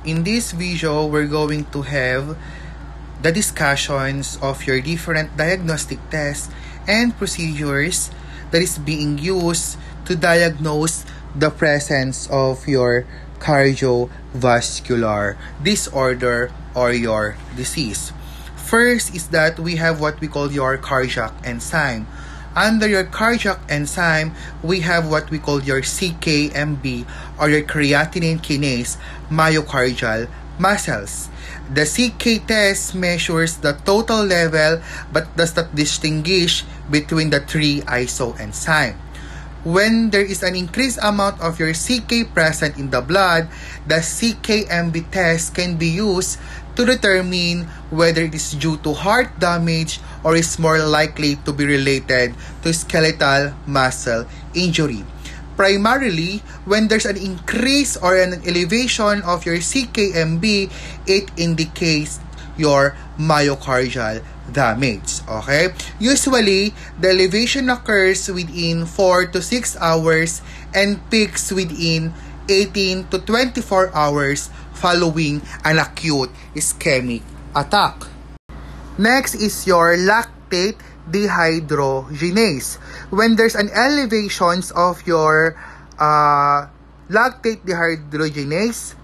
In this video, we're going to have the discussions of your different diagnostic tests and procedures that is being used to diagnose the presence of your cardiovascular disorder or your disease. First is that we have what we call your cardiac enzyme. Under your cardiac enzyme, we have what we call your CKMB or your creatinine kinase myocardial muscles. The CK test measures the total level but does not distinguish between the three isoenzyme. When there is an increased amount of your CK present in the blood, the CKMB test can be used to determine whether it is due to heart damage or is more likely to be related to skeletal muscle injury. Primarily, when there's an increase or an elevation of your CKMB, it indicates your myocardial damage. Okay? Usually, the elevation occurs within 4 to 6 hours and peaks within 18 to 24 hours following an acute ischemic attack. Next is your lactate dehydrogenase. When there's an elevations of your uh, lactate dehydrogenase,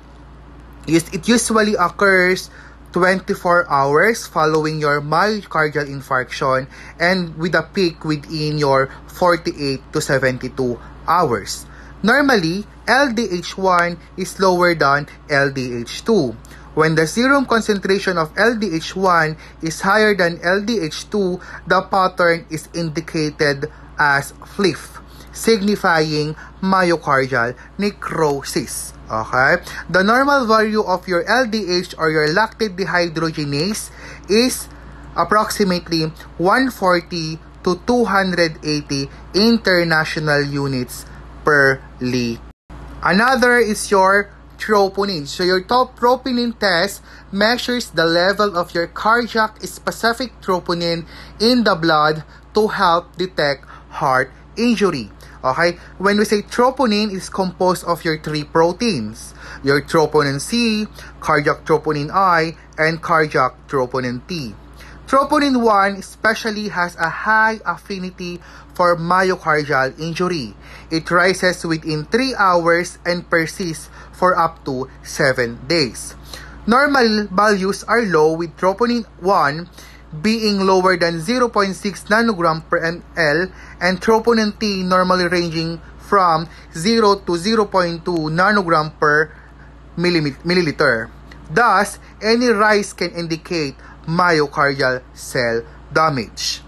it usually occurs 24 hours following your myocardial infarction and with a peak within your 48 to 72 hours. Normally, LDH1 is lower than LDH2. When the serum concentration of LDH1 is higher than LDH2, the pattern is indicated as FLIF, signifying myocardial necrosis. Okay? The normal value of your LDH or your lactate dehydrogenase is approximately 140 to 280 international units per liter. Another is your troponin. So your top troponin test measures the level of your cardiac specific troponin in the blood to help detect heart injury. Okay? When we say troponin, is composed of your three proteins. Your troponin C, cardiac troponin I, and cardiac troponin T. Troponin 1 especially has a high affinity for myocardial injury. It rises within 3 hours and persists for up to 7 days. Normal values are low with troponin 1 being lower than 0.6 nanogram per ml and troponin T normally ranging from 0 to 0.2 nanogram per milliliter. Thus, any rise can indicate myocardial cell damage.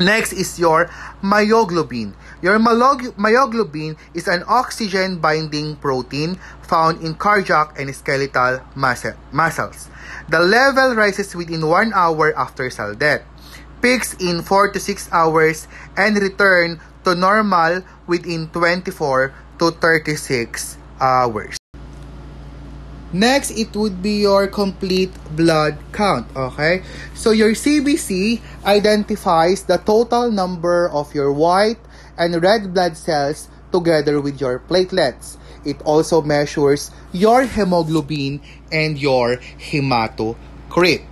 Next is your myoglobin. Your myoglobin is an oxygen-binding protein found in cardiac and skeletal muscle, muscles. The level rises within 1 hour after cell death, peaks in 4 to 6 hours, and return to normal within 24 to 36 hours. Next, it would be your complete blood count, okay? So your CBC identifies the total number of your white and red blood cells together with your platelets. It also measures your hemoglobin and your hematocrit.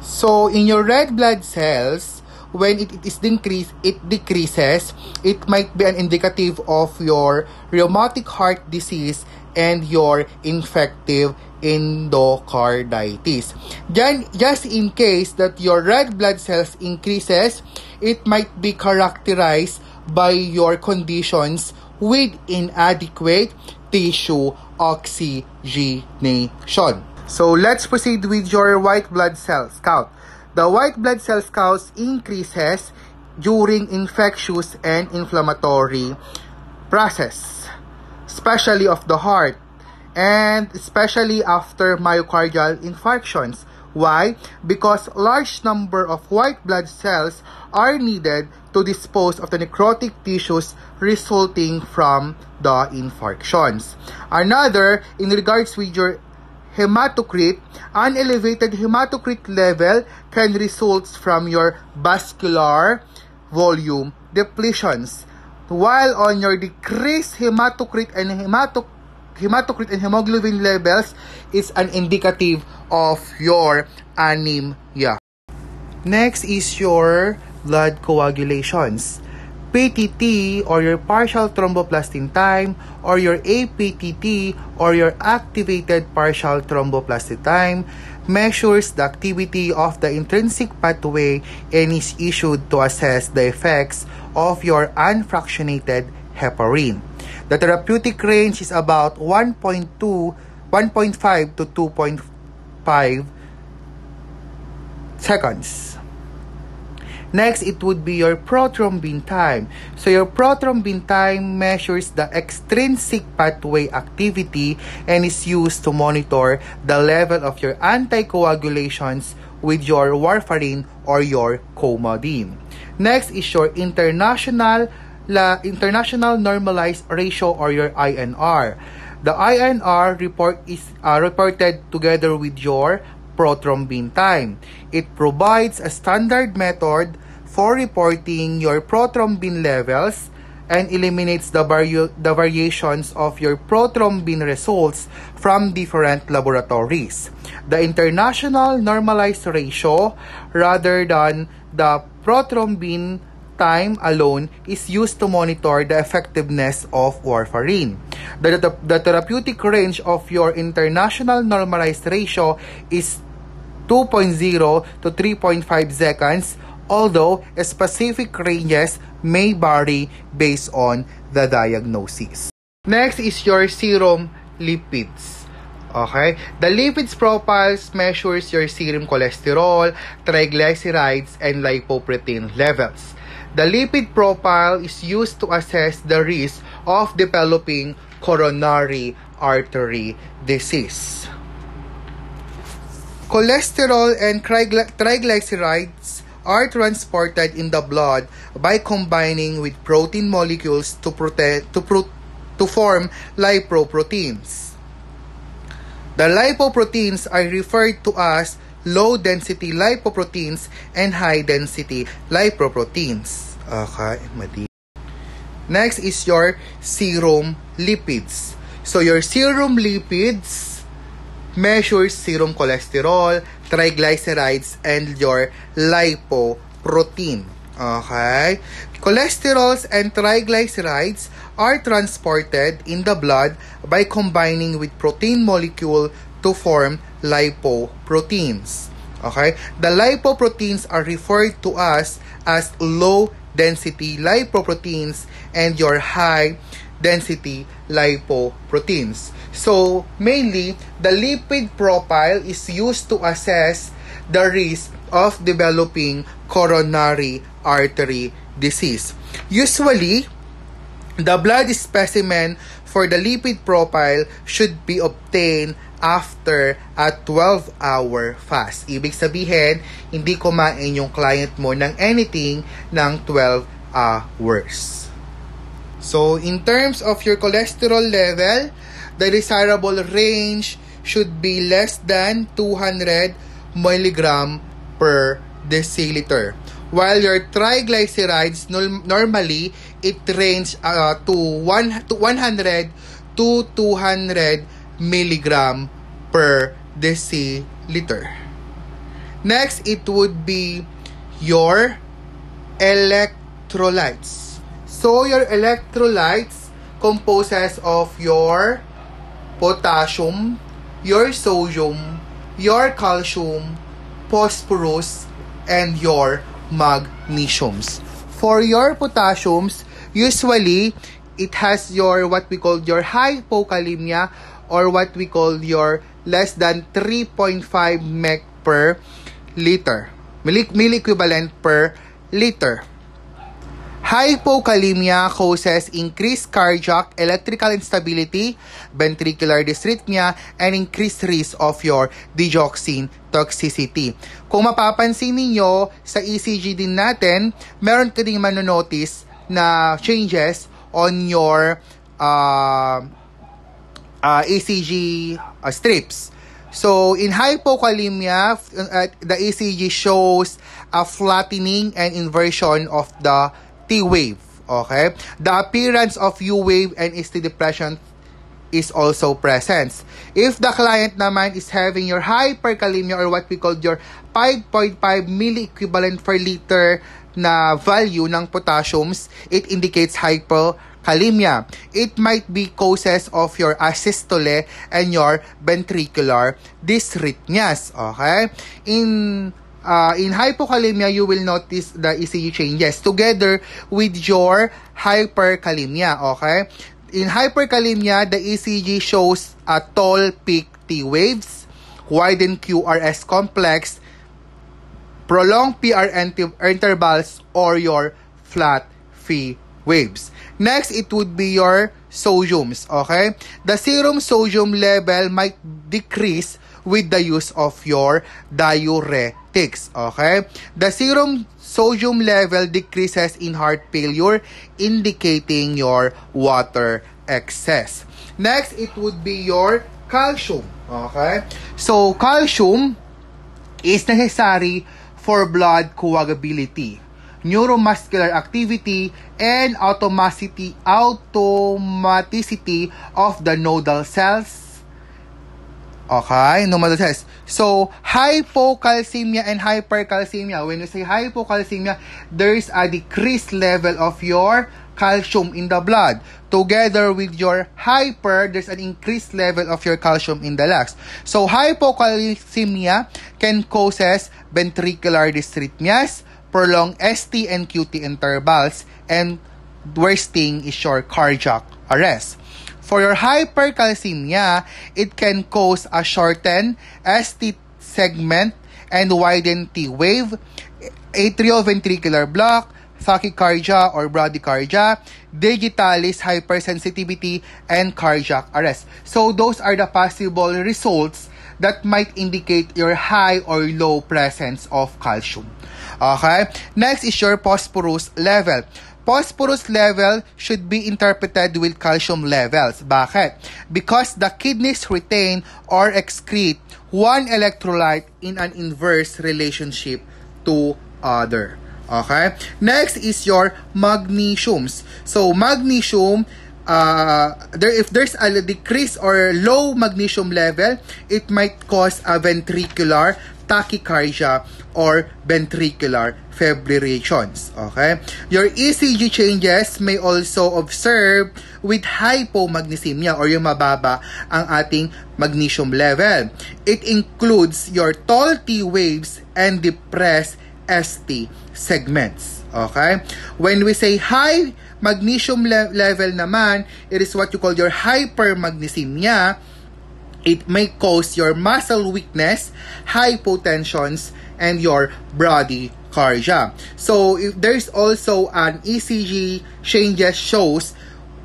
So in your red blood cells, when it, is decreased, it decreases, it might be an indicative of your rheumatic heart disease and your infective endocarditis. Then, just in case that your red blood cells increases, it might be characterized by your conditions with inadequate tissue oxygenation. So let's proceed with your white blood cells count. The white blood cells count increases during infectious and inflammatory process especially of the heart, and especially after myocardial infarctions. Why? Because large number of white blood cells are needed to dispose of the necrotic tissues resulting from the infarctions. Another, in regards with your hematocrit, an elevated hematocrit level can result from your vascular volume depletions while on your decreased hematocrit and hemato hematocrit and hemoglobin levels is an indicative of your anemia. Next is your blood coagulations. PTT or your partial thromboplastin time or your APTT or your activated partial thromboplastin time measures the activity of the intrinsic pathway and is issued to assess the effects of your unfractionated heparin. The therapeutic range is about 1.2, 1.5 to 2.5 seconds. Next, it would be your prothrombin time. So your prothrombin time measures the extrinsic pathway activity and is used to monitor the level of your anticoagulations with your warfarin or your comodine. Next is your international la international normalized ratio or your INR. The INR report is uh, reported together with your prothrombin time. It provides a standard method for reporting your prothrombin levels and eliminates the, vari- the variations of your prothrombin results from different laboratories. The international normalized ratio rather than the prothrombin time alone is used to monitor the effectiveness of warfarin. The, the, the therapeutic range of your international normalized ratio is 2.0 to 3.5 seconds, although specific ranges may vary based on the diagnosis. Next is your serum lipids. Okay? The lipids profiles measures your serum cholesterol, triglycerides, and lipoprotein levels. The lipid profile is used to assess the risk of developing coronary artery disease. Cholesterol and triglycerides are transported in the blood by combining with protein molecules to, to, pro- to form lipoproteins. The lipoproteins are referred to as low density lipoproteins and high density lipoproteins. Okay, madi. Next is your serum lipids. So your serum lipids measures serum cholesterol, triglycerides, and your lipoprotein. Okay? Cholesterols and triglycerides are transported in the blood by combining with protein molecule to form lipoproteins. Okay? The lipoproteins are referred to us as low density lipoproteins and your high density lipoproteins. So, mainly, the lipid profile is used to assess the risk of developing coronary artery disease. Usually, the blood specimen for the lipid profile should be obtained after a 12-hour fast. Ibig sabihin, hindi kumain yung client mo ng anything ng 12 hours. So, in terms of your cholesterol level, the desirable range should be less than 200 milligram per deciliter. While your triglycerides, normally, it range uh, to, one, to 100 to 200 milligram per deciliter. Next, it would be your electrolytes. So, your electrolytes composes of your potassium, your sodium, your calcium, phosphorus, and your magnesiums. For your potassiums, usually, it has your what we call your hypokalemia or what we call your less than 3.5 mec per liter. Milli equivalent per liter. Hypokalemia causes increased cardiac electrical instability, ventricular dysrhythmia, and increased risk of your digoxin toxicity. Kung mapapansin ninyo, sa ECG din natin, meron ka ding manonotice na changes on your uh, uh, ECG uh, strips. So, in hypokalemia, uh, the ECG shows a flattening and inversion of the T wave. Okay? The appearance of U wave and ST depression is also present. If the client naman is having your hyperkalemia or what we call your 5.5 milliequivalent per liter na value ng potassiums, it indicates hypokalemia. It might be causes of your asystole and your ventricular dysrhythmias. Okay? In uh, in hypokalemia, you will notice the ECG changes together with your hyperkalemia. Okay? In hyperkalemia, the ECG shows a tall peak T waves, widened QRS complex, prolonged PR intervals, or your flat phi waves. Next, it would be your sodiums, okay? The serum sodium level might decrease with the use of your diuretics, okay? The serum sodium level decreases in heart failure, indicating your water excess. Next, it would be your calcium. Okay? So, calcium is necessary for blood coagulability, neuromuscular activity, and automaticity, automaticity of the nodal cells Okay, normal test. So, hypocalcemia and hypercalcemia. When you say hypocalcemia, there is a decreased level of your calcium in the blood. Together with your hyper, there's an increased level of your calcium in the lungs. So, hypocalcemia can causes ventricular dysrhythmias, prolonged ST and QT intervals, and worst thing is your cardiac arrest. For your hypercalcemia, it can cause a shortened ST segment and widened T wave, atrioventricular block, tachycardia or bradycardia, digitalis hypersensitivity, and cardiac arrest. So those are the possible results that might indicate your high or low presence of calcium. Okay? Next is your phosphorus level phosphorus level should be interpreted with calcium levels. Bakit? Because the kidneys retain or excrete one electrolyte in an inverse relationship to other. Okay? Next is your magnesiums. So, magnesium, uh, there, if there's a decrease or low magnesium level, it might cause a ventricular tachycardia or ventricular fibrillations. Okay? Your ECG changes may also observe with hypomagnesemia or yung mababa ang ating magnesium level. It includes your tall T waves and depressed ST segments. Okay? When we say high magnesium le- level naman, it is what you call your hypermagnesemia It may cause your muscle weakness, hypotensions, and your body cardia. So, if there's also an ECG changes shows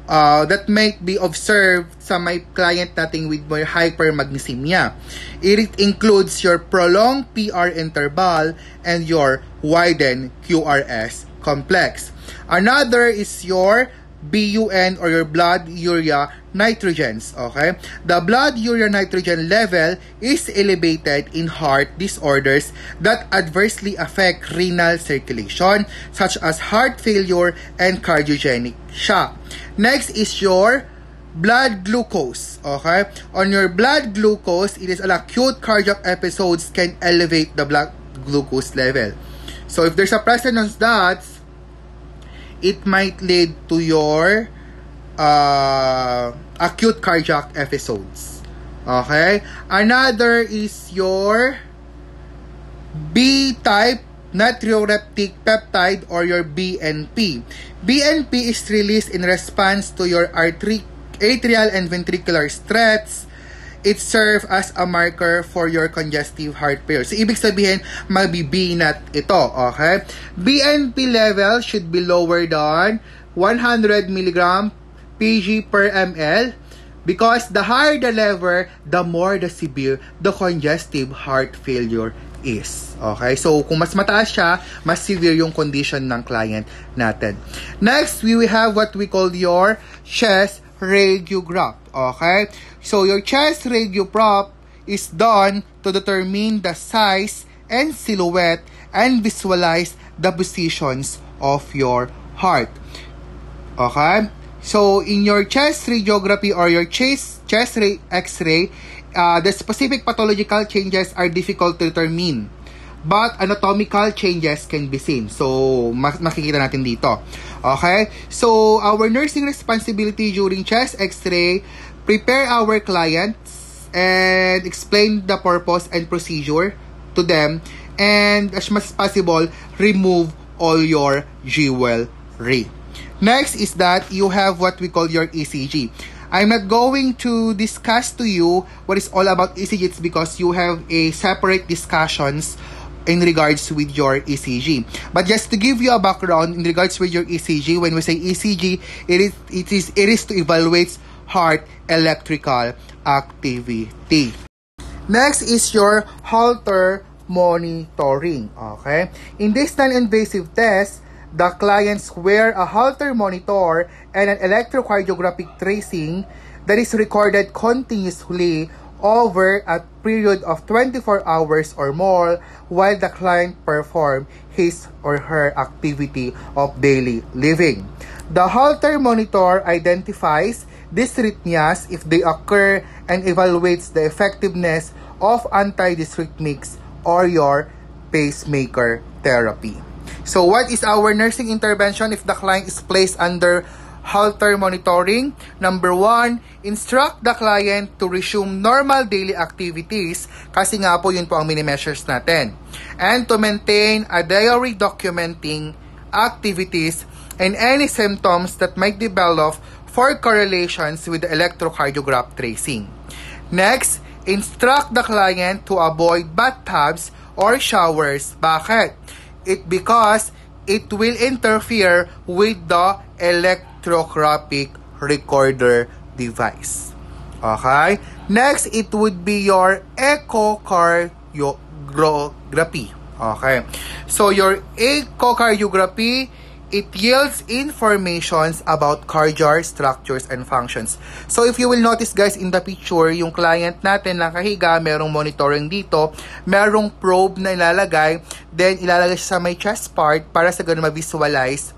uh, that might be observed sa may client nating with more hypermagnesemia. It includes your prolonged PR interval and your widened QRS complex. Another is your BUN or your blood urea nitrogens. Okay? The blood urea nitrogen level is elevated in heart disorders that adversely affect renal circulation, such as heart failure and cardiogenic shock. Next is your blood glucose. Okay? On your blood glucose, it is an acute cardiac episodes can elevate the blood glucose level. So if there's a presence of that, it might lead to your uh, acute cardiac episodes. Okay? Another is your B-type natriuretic peptide or your BNP. BNP is released in response to your atrial and ventricular stress, it serve as a marker for your congestive heart failure. So, ibig sabihin, magbibinat ito, okay? BNP level should be lower than 100 mg pg per ml because the higher the level, the more the severe the congestive heart failure is. Okay? So, kung mas mataas siya, mas severe yung condition ng client natin. Next, we will have what we call your chest radiograph. Okay? So, your chest radiograph is done to determine the size and silhouette and visualize the positions of your heart. Okay? So, in your chest radiography or your chest, chest ray, x-ray, uh, the specific pathological changes are difficult to determine. But anatomical changes can be seen. So, makikita natin dito. Okay? So, our nursing responsibility during chest x-ray, prepare our clients and explain the purpose and procedure to them and as much as possible, remove all your jewelry. Next is that you have what we call your ECG. I'm not going to discuss to you what is all about ECG. It's because you have a separate discussions in regards with your ECG. But just to give you a background in regards with your ECG, when we say ECG, it is it is it is to evaluate heart electrical activity. Next is your Holter monitoring. Okay? In this non-invasive test, the clients wear a Holter monitor and an electrocardiographic tracing that is recorded continuously over a period of 24 hours or more while the client perform his or her activity of daily living. The Holter monitor identifies dysrhythmias if they occur and evaluates the effectiveness of antidysrhythmics or your pacemaker therapy. So what is our nursing intervention if the client is placed under Holter monitoring. Number one, instruct the client to resume normal daily activities kasi nga po yun po ang mini-measures natin. And to maintain a diary documenting activities and any symptoms that might develop for correlations with the electrocardiograph tracing. Next, instruct the client to avoid bathtubs or showers. Bakit? It because it will interfere with the electrographic recorder device. Okay? Next, it would be your echocardiography. Okay? So, your echocardiography it yields informations about cardiac structures and functions. So if you will notice guys in the picture, yung client natin nakahiga, merong monitoring dito, merong probe na ilalagay, then ilalagay siya sa may chest part para sa ganun ma-visualize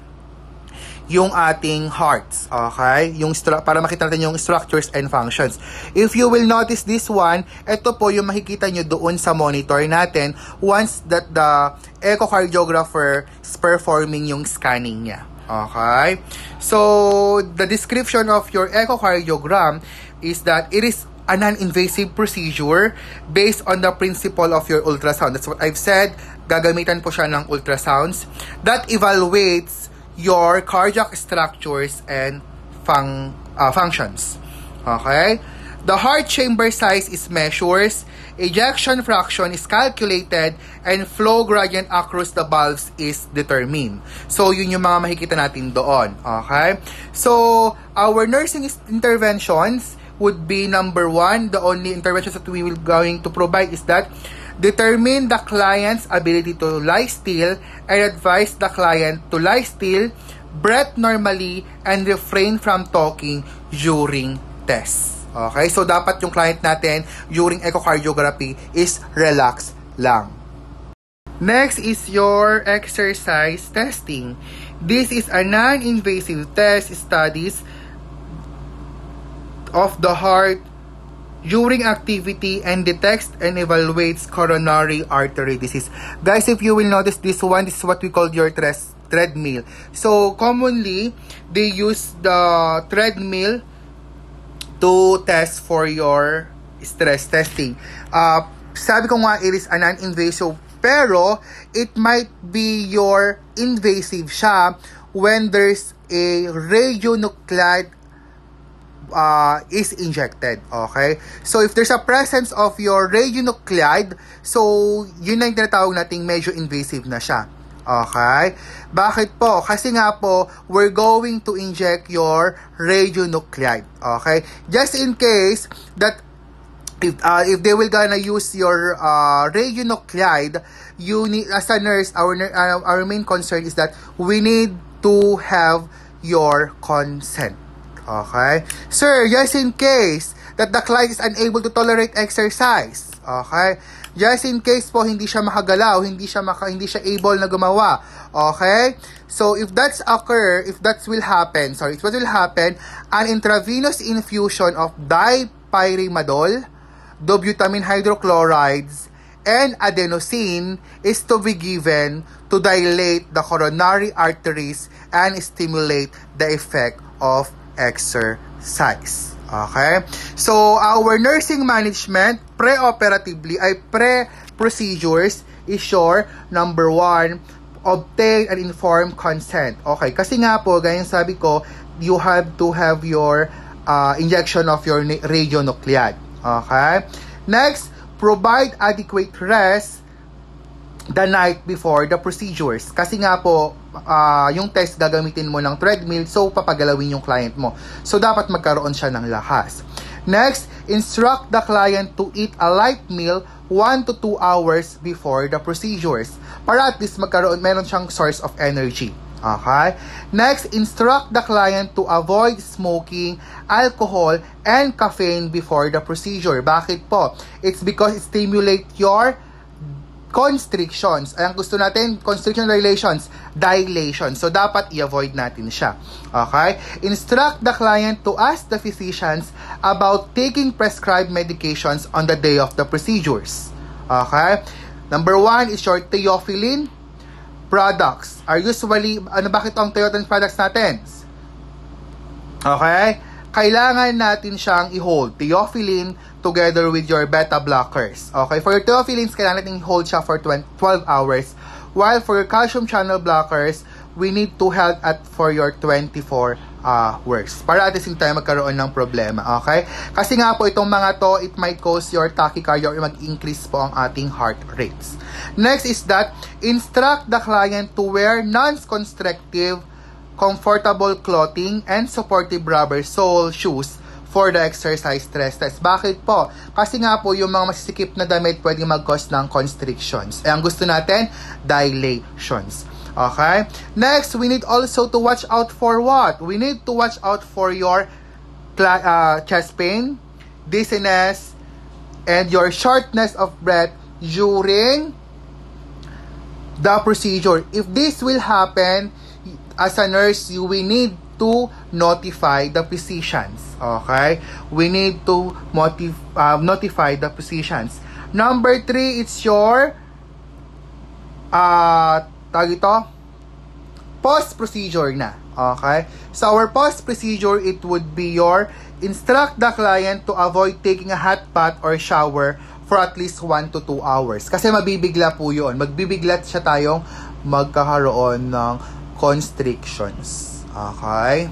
yung ating hearts. Okay? Yung para makita natin yung structures and functions. If you will notice this one, ito po yung makikita nyo doon sa monitor natin once that the echocardiographer is performing yung scanning niya. Okay? So, the description of your echocardiogram is that it is a non-invasive procedure based on the principle of your ultrasound. That's what I've said. Gagamitan po siya ng ultrasounds that evaluates your cardiac structures and fun uh, functions. Okay? The heart chamber size is measured, ejection fraction is calculated, and flow gradient across the valves is determined. So, yun yung mga makikita natin doon. Okay? So, our nursing interventions would be number one, the only interventions that we will going to provide is that Determine the client's ability to lie still and advise the client to lie still, breathe normally, and refrain from talking during tests. Okay? So, dapat yung client natin during echocardiography is relax lang. Next is your exercise testing. This is a non-invasive test studies of the heart during activity and detects and evaluates coronary artery disease. Guys, if you will notice this one, this is what we call your tres treadmill. So, commonly, they use the treadmill to test for your stress testing. Uh, sabi ko nga, it is a non-invasive pero it might be your invasive siya when there's a radionuclide uh, is injected. Okay? So, if there's a presence of your radionuclide, so, yun na yung tinatawag nating medyo invasive na siya. Okay? Bakit po? Kasi nga po, we're going to inject your radionuclide. Okay? Just in case that if, uh, if they will gonna use your uh, radionuclide, you need, as a nurse, our, uh, our main concern is that we need to have your consent. Okay? Sir, just in case that the client is unable to tolerate exercise, Okay? Just in case po hindi siya makagalaw, hindi siya maka, hindi siya able na gumawa. Okay? So if that's occur, if that will happen, sorry, if what will happen, an intravenous infusion of dipyrimadol, dobutamine hydrochlorides, and adenosine is to be given to dilate the coronary arteries and stimulate the effect of exercise. Okay? So, our nursing management, pre-operatively, ay pre-procedures is sure, number one, obtain and inform consent. Okay, kasi nga po, ganyan sabi ko, you have to have your uh, injection of your radionuclide. Okay? Next, provide adequate rest the night before the procedures. Kasi nga po, uh, yung test gagamitin mo ng treadmill, so papagalawin yung client mo. So, dapat magkaroon siya ng lakas. Next, instruct the client to eat a light meal 1 to 2 hours before the procedures. Para at least magkaroon, meron siyang source of energy. Okay? Next, instruct the client to avoid smoking, alcohol, and caffeine before the procedure. Bakit po? It's because it stimulate your constrictions. Ang gusto natin, constriction relations, dilation. So, dapat i-avoid natin siya. Okay? Instruct the client to ask the physicians about taking prescribed medications on the day of the procedures. Okay? Number one is your theophylline products are usually, ano bakit ang theophylline products natin? Okay? Kailangan natin siyang i-hold. Theophylline together with your beta blockers. Okay, for your theophylline, kailangan natin hold siya for 12 hours. While for your calcium channel blockers, we need to hold at for your 24 hours. Para at the same time magkaroon ng problema. Okay? Kasi nga po itong mga to, it might cause your tachycardia or mag-increase po ang ating heart rates. Next is that, instruct the client to wear non-constrictive, comfortable clothing and supportive rubber sole shoes for the exercise stress test. Bakit po? Kasi nga po, yung mga masisikip na damit pwedeng mag-cause ng constrictions. Eh, ang gusto natin, dilations. Okay? Next, we need also to watch out for what? We need to watch out for your uh, chest pain, dizziness, and your shortness of breath during the procedure. If this will happen, as a nurse, you will need to notify the physicians. Okay? We need to motiv- uh, notify the physicians. Number three, it's your uh, tag ito, post-procedure na. Okay? So, our post-procedure, it would be your instruct the client to avoid taking a hot bath or shower for at least 1 to 2 hours. Kasi mabibigla po yun. Magbibigla siya tayong magkakaroon ng constrictions. Okay?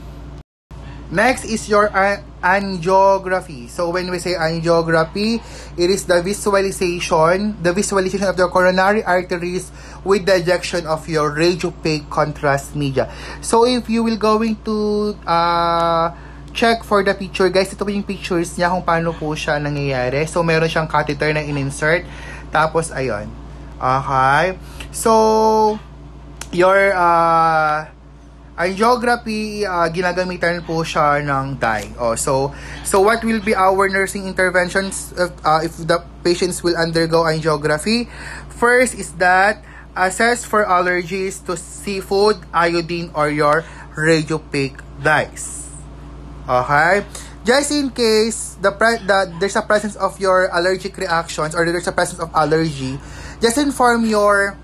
Next is your angiography. So when we say angiography, it is the visualization, the visualization of the coronary arteries with the ejection of your radiopaque contrast media. So if you will going to uh, check for the picture, guys, ito po yung pictures niya kung paano po siya nangyayari. So meron siyang catheter na in-insert. Tapos, ayun. Okay. So, your uh, ang geography, uh, ginagamitan po siya ng dye. Oh, so, so what will be our nursing interventions if, uh, if the patients will undergo angiography? First is that assess for allergies to seafood, iodine, or your radiopaque dyes. Okay? Just in case the, pre- the there's a presence of your allergic reactions or there's a presence of allergy, just inform your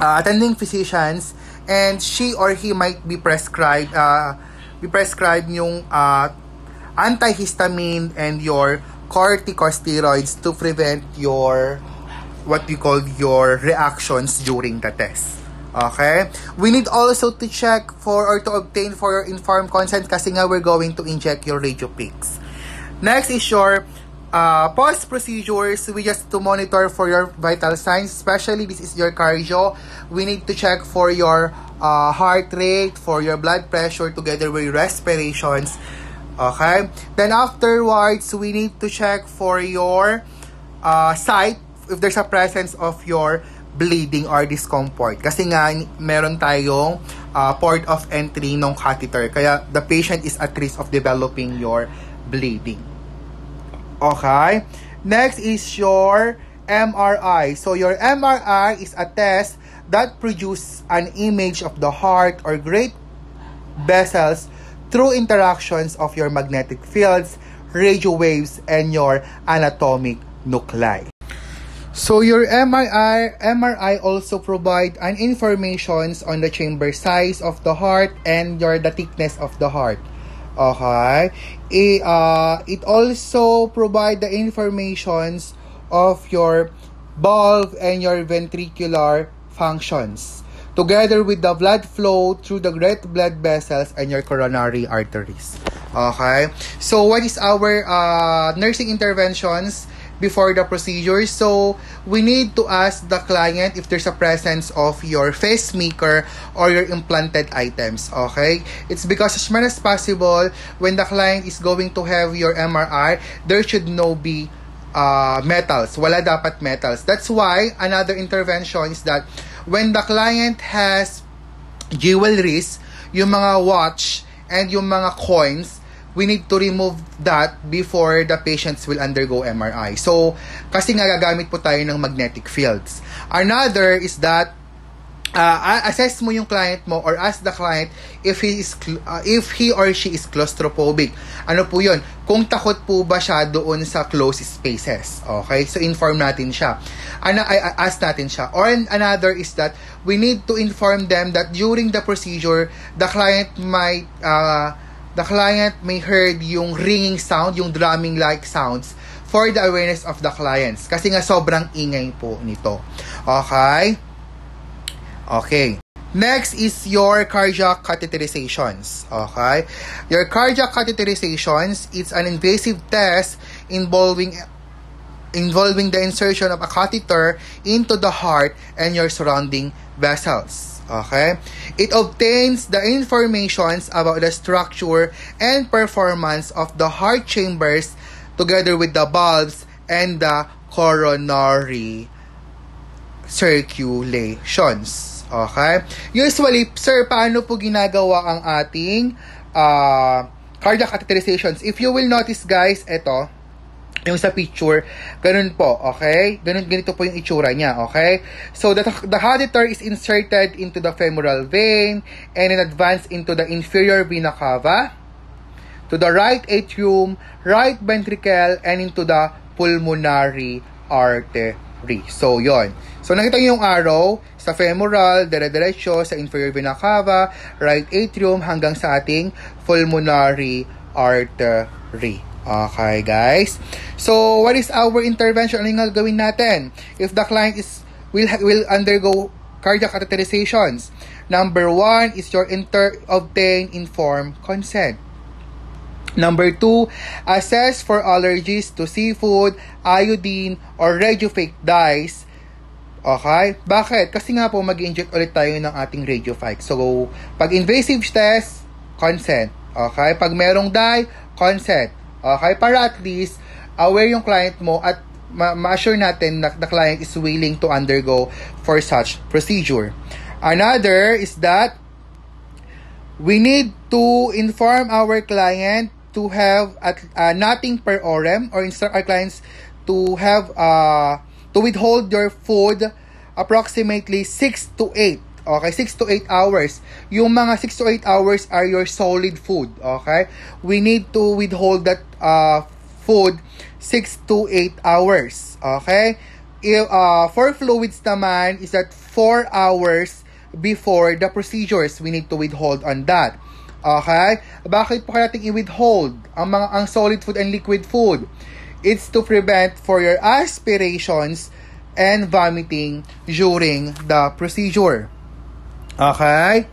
uh, attending physicians and she or he might be prescribed uh, be prescribed yung uh, antihistamine and your corticosteroids to prevent your what we call your reactions during the test. Okay? We need also to check for or to obtain for your informed consent kasi nga we're going to inject your radiopics. Next is your uh, post procedures, we just to monitor for your vital signs, especially this is your cardio. We need to check for your uh, heart rate, for your blood pressure, together with respirations. Okay? Then afterwards, we need to check for your uh, sight, if there's a presence of your bleeding or discomfort. Kasi nga, meron tayong uh, port of entry ng catheter. Kaya the patient is at risk of developing your bleeding. Okay? Next is your MRI. So your MRI is a test that produces an image of the heart or great vessels through interactions of your magnetic fields, radio waves, and your anatomic nuclei. So your MRI MRI also provide an informations on the chamber size of the heart and your the thickness of the heart. Okay? It, uh, it also provide the informations of your valve and your ventricular functions together with the blood flow through the great blood vessels and your coronary arteries. Okay? So what is our uh, nursing interventions? Before the procedure. So, we need to ask the client if there's a presence of your face maker or your implanted items. Okay? It's because as much as possible, when the client is going to have your MRI, there should no be uh, metals. Wala dapat metals. That's why another intervention is that when the client has jewelries, yung mga watch and yung mga coins, we need to remove that before the patients will undergo MRI. So, kasi nga gagamit po tayo ng magnetic fields. Another is that uh, assess mo yung client mo or ask the client if he is uh, if he or she is claustrophobic. Ano po 'yon? Kung takot po ba siya doon sa closed spaces. Okay? So inform natin siya. Ano ay ask natin siya. Or another is that we need to inform them that during the procedure, the client might uh, the client may heard yung ringing sound, yung drumming-like sounds for the awareness of the clients. Kasi nga sobrang ingay po nito. Okay? Okay. Next is your cardiac catheterizations. Okay? Your cardiac catheterizations, it's an invasive test involving involving the insertion of a catheter into the heart and your surrounding vessels. Okay? It obtains the informations about the structure and performance of the heart chambers together with the valves and the coronary circulations. Okay? Usually, sir, paano po ginagawa ang ating uh, cardiac catheterizations? If you will notice, guys, ito, yung sa picture, ganun po, okay? Ganun, ganito po yung itsura niya, okay? So, the, the catheter is inserted into the femoral vein and in advance into the inferior vena cava, to the right atrium, right ventricle, and into the pulmonary artery. So, yon. So, nakita niyo yung arrow sa femoral, dire-diretso, sa inferior vena cava, right atrium, hanggang sa ating pulmonary artery. Okay, guys. So, what is our intervention? Ano yung gagawin natin? If the client is will will undergo cardiac catheterizations. Number one is your inter obtain informed consent. Number two, assess for allergies to seafood, iodine, or radiofake dyes. Okay? Bakit? Kasi nga po mag-inject ulit tayo ng ating radiofake. So, pag invasive test, consent. Okay? Pag merong dye, consent. Okay? Para at least, aware yung client mo at ma-assure natin na the client is willing to undergo for such procedure. Another is that we need to inform our client to have at uh, nothing per orem or instruct our clients to have uh, to withhold your food approximately 6 to 8 Okay, 6 to 8 hours. Yung mga 6 to 8 hours are your solid food. Okay? We need to withhold that uh, food 6 to 8 hours. Okay? If, uh, for fluids naman is that 4 hours before the procedures. We need to withhold on that. Okay? Bakit po kaya natin i-withhold ang mga ang solid food and liquid food? It's to prevent for your aspirations and vomiting during the procedure. Okay?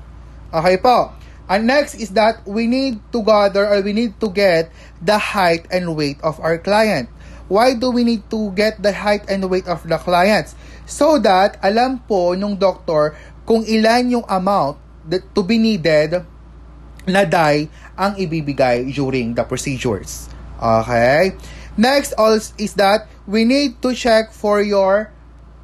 Okay po. And next is that we need to gather or we need to get the height and weight of our client. Why do we need to get the height and weight of the clients? So that alam po nung doctor kung ilan yung amount that to be needed na dye ang ibibigay during the procedures. Okay? Next also is that we need to check for your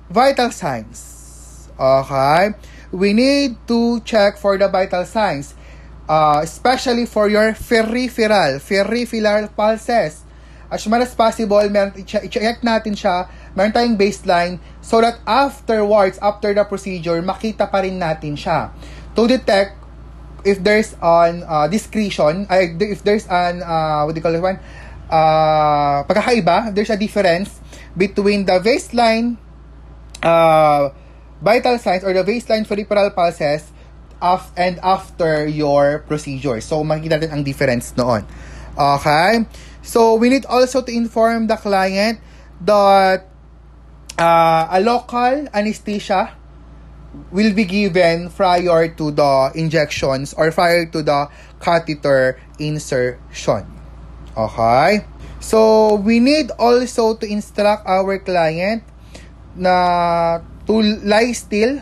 vital signs. Okay? We need to check for the vital signs, uh, especially for your peripheral, peripheral pulses. as much as possible, meron, i-check natin siya, meron tayong baseline, so that afterwards, after the procedure, makita pa rin natin siya. To detect if there's an uh, discretion, uh, if there's an, uh, what do you call it one, uh, pagkakaiba, there's a difference between the baseline uh, vital signs or the baseline peripheral pulses af and after your procedure. So, makikita natin ang difference noon. Okay? So, we need also to inform the client that uh, a local anesthesia will be given prior to the injections or prior to the catheter insertion. Okay? So, we need also to instruct our client na to lie still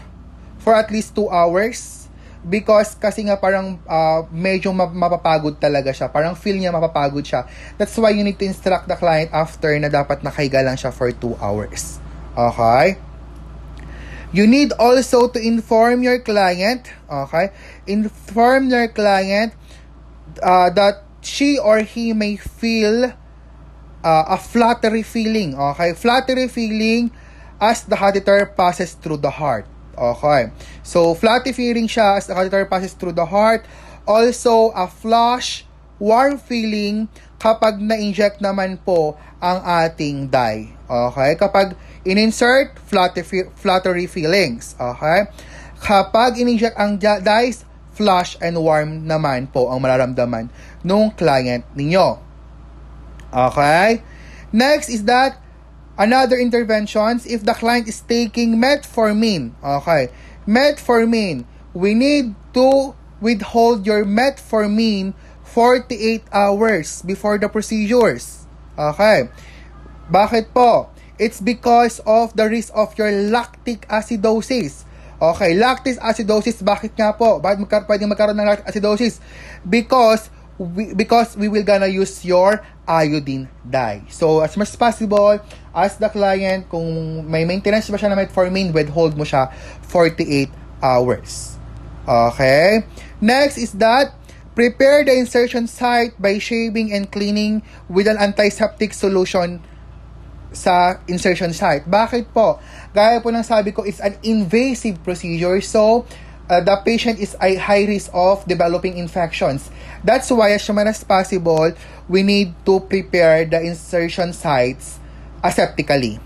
for at least 2 hours because kasi nga parang uh, medyo mapapagod talaga siya. Parang feel niya mapapagod siya. That's why you need to instruct the client after na dapat nakahiga lang siya for 2 hours. Okay? You need also to inform your client, okay? Inform your client uh, that she or he may feel uh, a fluttery feeling, okay? Fluttery feeling as the catheter passes through the heart. Okay. So, flatty feeling siya as the catheter passes through the heart. Also, a flush, warm feeling kapag na-inject naman po ang ating dye. Okay? Kapag in-insert, fluttery feelings. Okay? Kapag in-inject ang dyes, flush and warm naman po ang mararamdaman nung client ninyo. Okay? Next is that Another interventions, if the client is taking metformin, okay, metformin, we need to withhold your metformin 48 hours before the procedures. Okay. Bakit po? It's because of the risk of your lactic acidosis. Okay, lactic acidosis, bakit nga po? Bakit magkar pwedeng magkaroon ng lactic acidosis? Because we, because we will gonna use your iodine dye. So, as much as possible, ask the client kung may maintenance ba siya na metformin, withhold mo siya 48 hours. Okay? Next is that, prepare the insertion site by shaving and cleaning with an antiseptic solution sa insertion site. Bakit po? Gaya po ng sabi ko, it's an invasive procedure. So, uh, the patient is a high risk of developing infections. That's why, as much as possible, we need to prepare the insertion sites aseptically.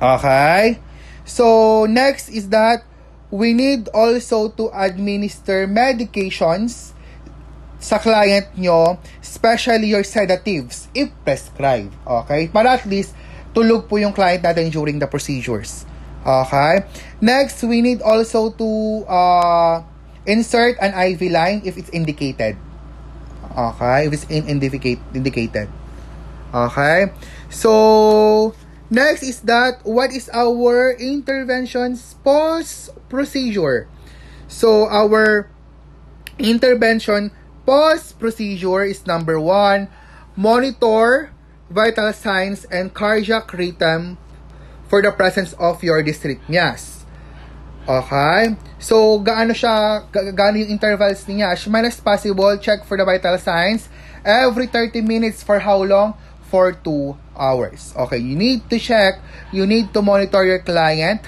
Okay? So, next is that we need also to administer medications sa client nyo, especially your sedatives, if prescribed. Okay? Para at least, tulog po yung client natin during the procedures. Okay? Next, we need also to uh, insert an IV line if it's indicated. Okay? If it's in indicate, indicated. Okay? So, next is that what is our interventions post procedure? So, our intervention post procedure is number one, monitor vital signs and cardiac rhythm for the presence of your dysrhythmias. Okay? So, gaano siya, ga- gaano yung intervals niya? As much as possible, check for the vital signs. Every 30 minutes for how long? For 2 hours. Okay, you need to check, you need to monitor your client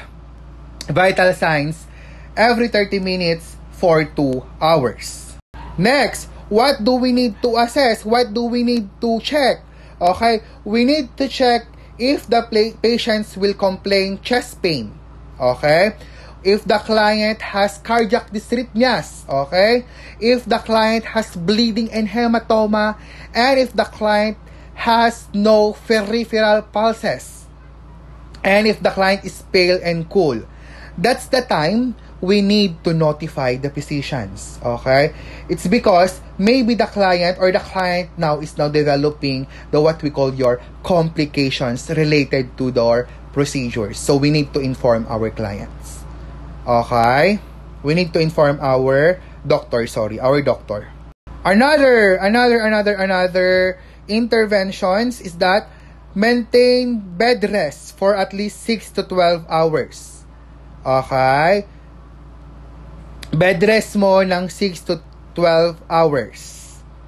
vital signs every 30 minutes for 2 hours. Next, what do we need to assess? What do we need to check? Okay, we need to check if the patients will complain chest pain. Okay? if the client has cardiac dysrhythmias, okay? If the client has bleeding and hematoma, and if the client has no peripheral pulses, and if the client is pale and cool, that's the time we need to notify the physicians, okay? It's because maybe the client or the client now is now developing the what we call your complications related to their procedures. So we need to inform our clients. Okay? We need to inform our doctor, sorry, our doctor. Another, another, another, another interventions is that maintain bed rest for at least 6 to 12 hours. Okay? Bed rest mo ng 6 to 12 hours.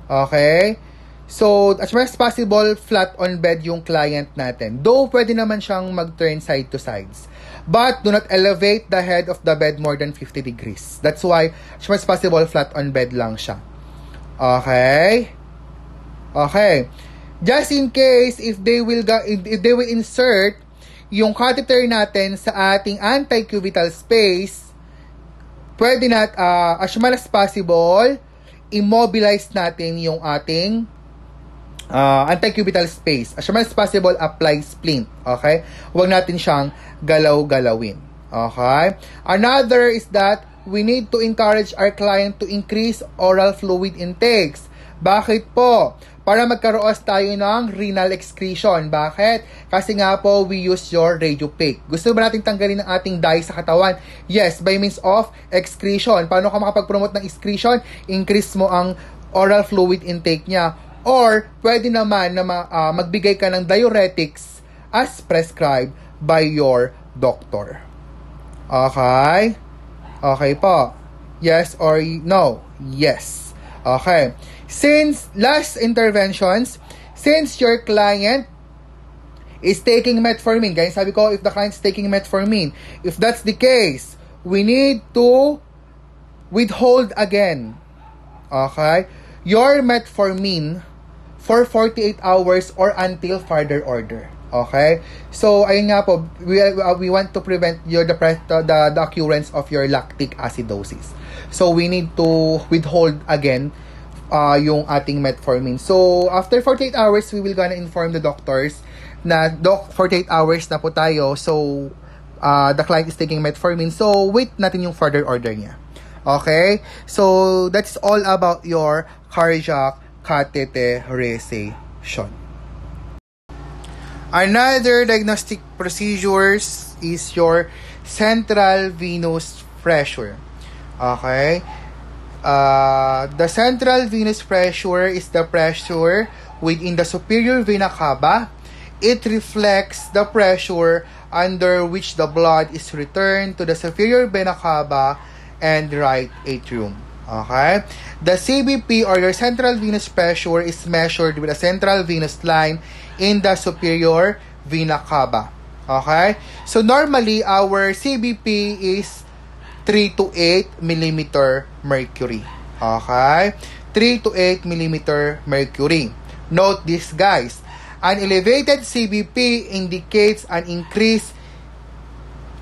Okay? So, as much as possible, flat on bed yung client natin. Though, pwede naman siyang mag-turn side to sides. But, do not elevate the head of the bed more than 50 degrees. That's why, as much as possible, flat on bed lang siya. Okay? Okay. Just in case, if they will, if they will insert yung catheter natin sa ating anti-cubital space, pwede nat, uh, as much as possible, immobilize natin yung ating uh, anti-cubital space. As much as possible, apply splint. Okay? Huwag natin siyang galaw-galawin. Okay? Another is that we need to encourage our client to increase oral fluid intakes. Bakit po? Para magkaroon tayo ng renal excretion. Bakit? Kasi nga po, we use your radiopaque. Gusto ba natin tanggalin ang ating dye sa katawan? Yes, by means of excretion. Paano ka makapag-promote ng excretion? Increase mo ang oral fluid intake niya Or, pwede naman na uh, magbigay ka ng diuretics as prescribed by your doctor. Okay? Okay po. Yes or no? Yes. Okay. Since last interventions, since your client is taking metformin, guys, sabi ko, if the client is taking metformin, if that's the case, we need to withhold again. Okay? Your metformin for 48 hours or until further order. Okay? So, ayun nga po, we, uh, we want to prevent your the, the, the occurrence of your lactic acidosis. So, we need to withhold again uh, yung ating metformin. So, after 48 hours, we will gonna inform the doctors na, Doc, 48 hours na po tayo. So, uh, the client is taking metformin. So, wait natin yung further order niya. Okay? So, that's all about your cardiac catheterization. Another diagnostic procedures is your central venous pressure. Okay? Uh, the central venous pressure is the pressure within the superior vena cava. It reflects the pressure under which the blood is returned to the superior vena cava and right atrium. Okay? The CBP or your central venous pressure is measured with a central venous line in the superior vena cava. Okay? So normally our CBP is 3 to 8 millimeter mercury. Okay? 3 to 8 millimeter mercury. Note this guys. An elevated CBP indicates an increase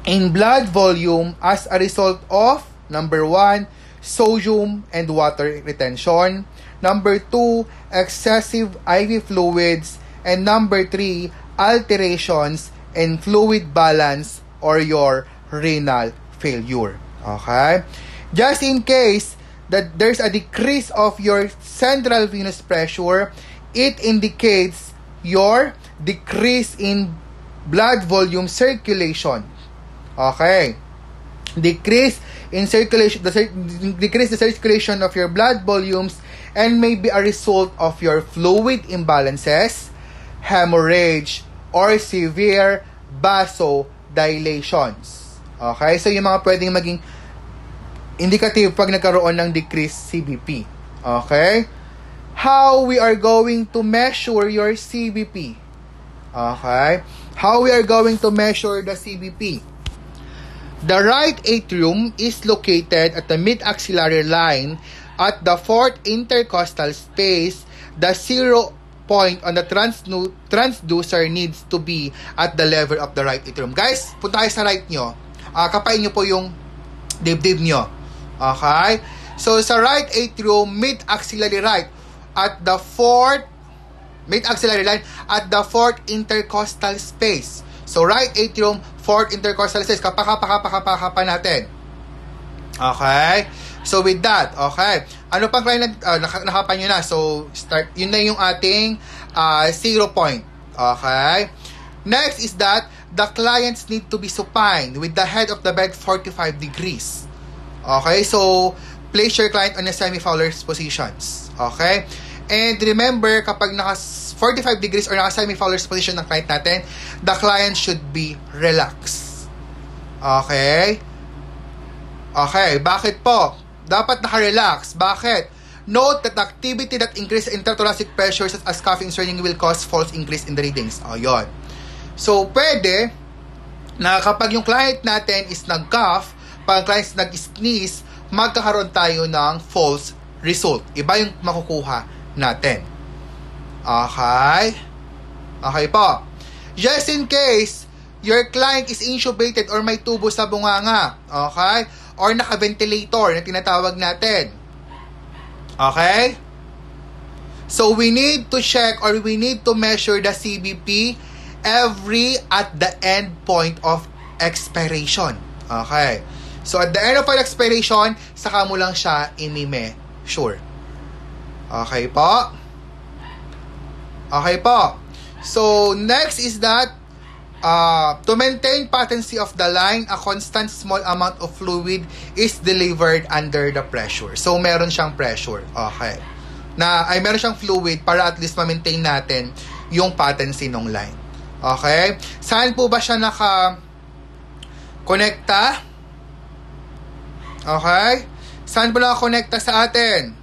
in blood volume as a result of number 1 sodium and water retention. Number two, excessive IV fluids. And number three, alterations in fluid balance or your renal failure. Okay? Just in case that there's a decrease of your central venous pressure, it indicates your decrease in blood volume circulation. Okay? Decrease in circulation, the, decrease the circulation of your blood volumes and may be a result of your fluid imbalances, hemorrhage, or severe vasodilations. Okay? So, yung mga pwedeng maging indicative pag nagkaroon ng decreased CBP. Okay? How we are going to measure your CBP. Okay? How we are going to measure the CBP. The right atrium is located at the mid-axillary line at the fourth intercostal space. The zero point on the transnu- transducer needs to be at the level of the right atrium. Guys, punta kayo sa right nyo. Uh, kapain nyo po yung dibdib nyo. Okay? So, sa right atrium, mid-axillary right, at the fourth mid-axillary line, at the fourth intercostal space. So, right atrium, fourth intercostal space. Kapaka-paka-paka-paka natin. Okay? So, with that, okay. Ano pang client, uh, nakapan nyo na. So, start, yun na yung ating uh, zero point. Okay? Next is that the clients need to be supine with the head of the bed 45 degrees. Okay? So, place your client on a semi-Fowler's positions. Okay? And remember, kapag naka 45 degrees or naka semi-Fowler's position ng client natin, the client should be relaxed. Okay? Okay, bakit po? Dapat naka-relax. Bakit? Note that activity that increase interthoracic pressure such as coughing surging will cause false increase in the readings. O, yun. So, pwede na kapag yung client natin is nag-cough, pag client is nag-sneeze, magkakaroon tayo ng false result. Iba yung makukuha natin. Okay? Okay po. Just in case, your client is intubated or may tubo sa bunganga. Okay? Or naka-ventilator na tinatawag natin. Okay? So we need to check or we need to measure the CBP every at the end point of expiration. Okay. So at the end of our expiration, saka mo lang siya imime. Sure. Okay po? Okay po. So next is that Uh, to maintain patency of the line, a constant small amount of fluid is delivered under the pressure. So, meron siyang pressure. Okay. Na, ay meron siyang fluid para at least ma-maintain natin yung patency ng line. Okay? Saan po ba siya naka connecta? Okay? Saan po naka-connecta sa atin?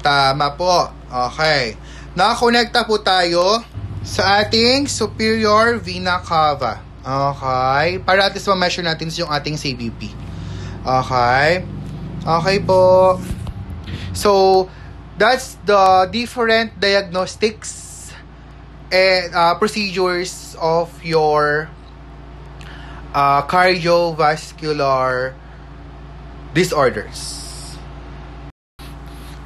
Tama po. Okay. Nakakonekta po tayo sa ating superior vena cava. Okay? Para at least ma-measure natin yung ating CBP. Okay? Okay po. So, that's the different diagnostics and uh, procedures of your uh, cardiovascular disorders.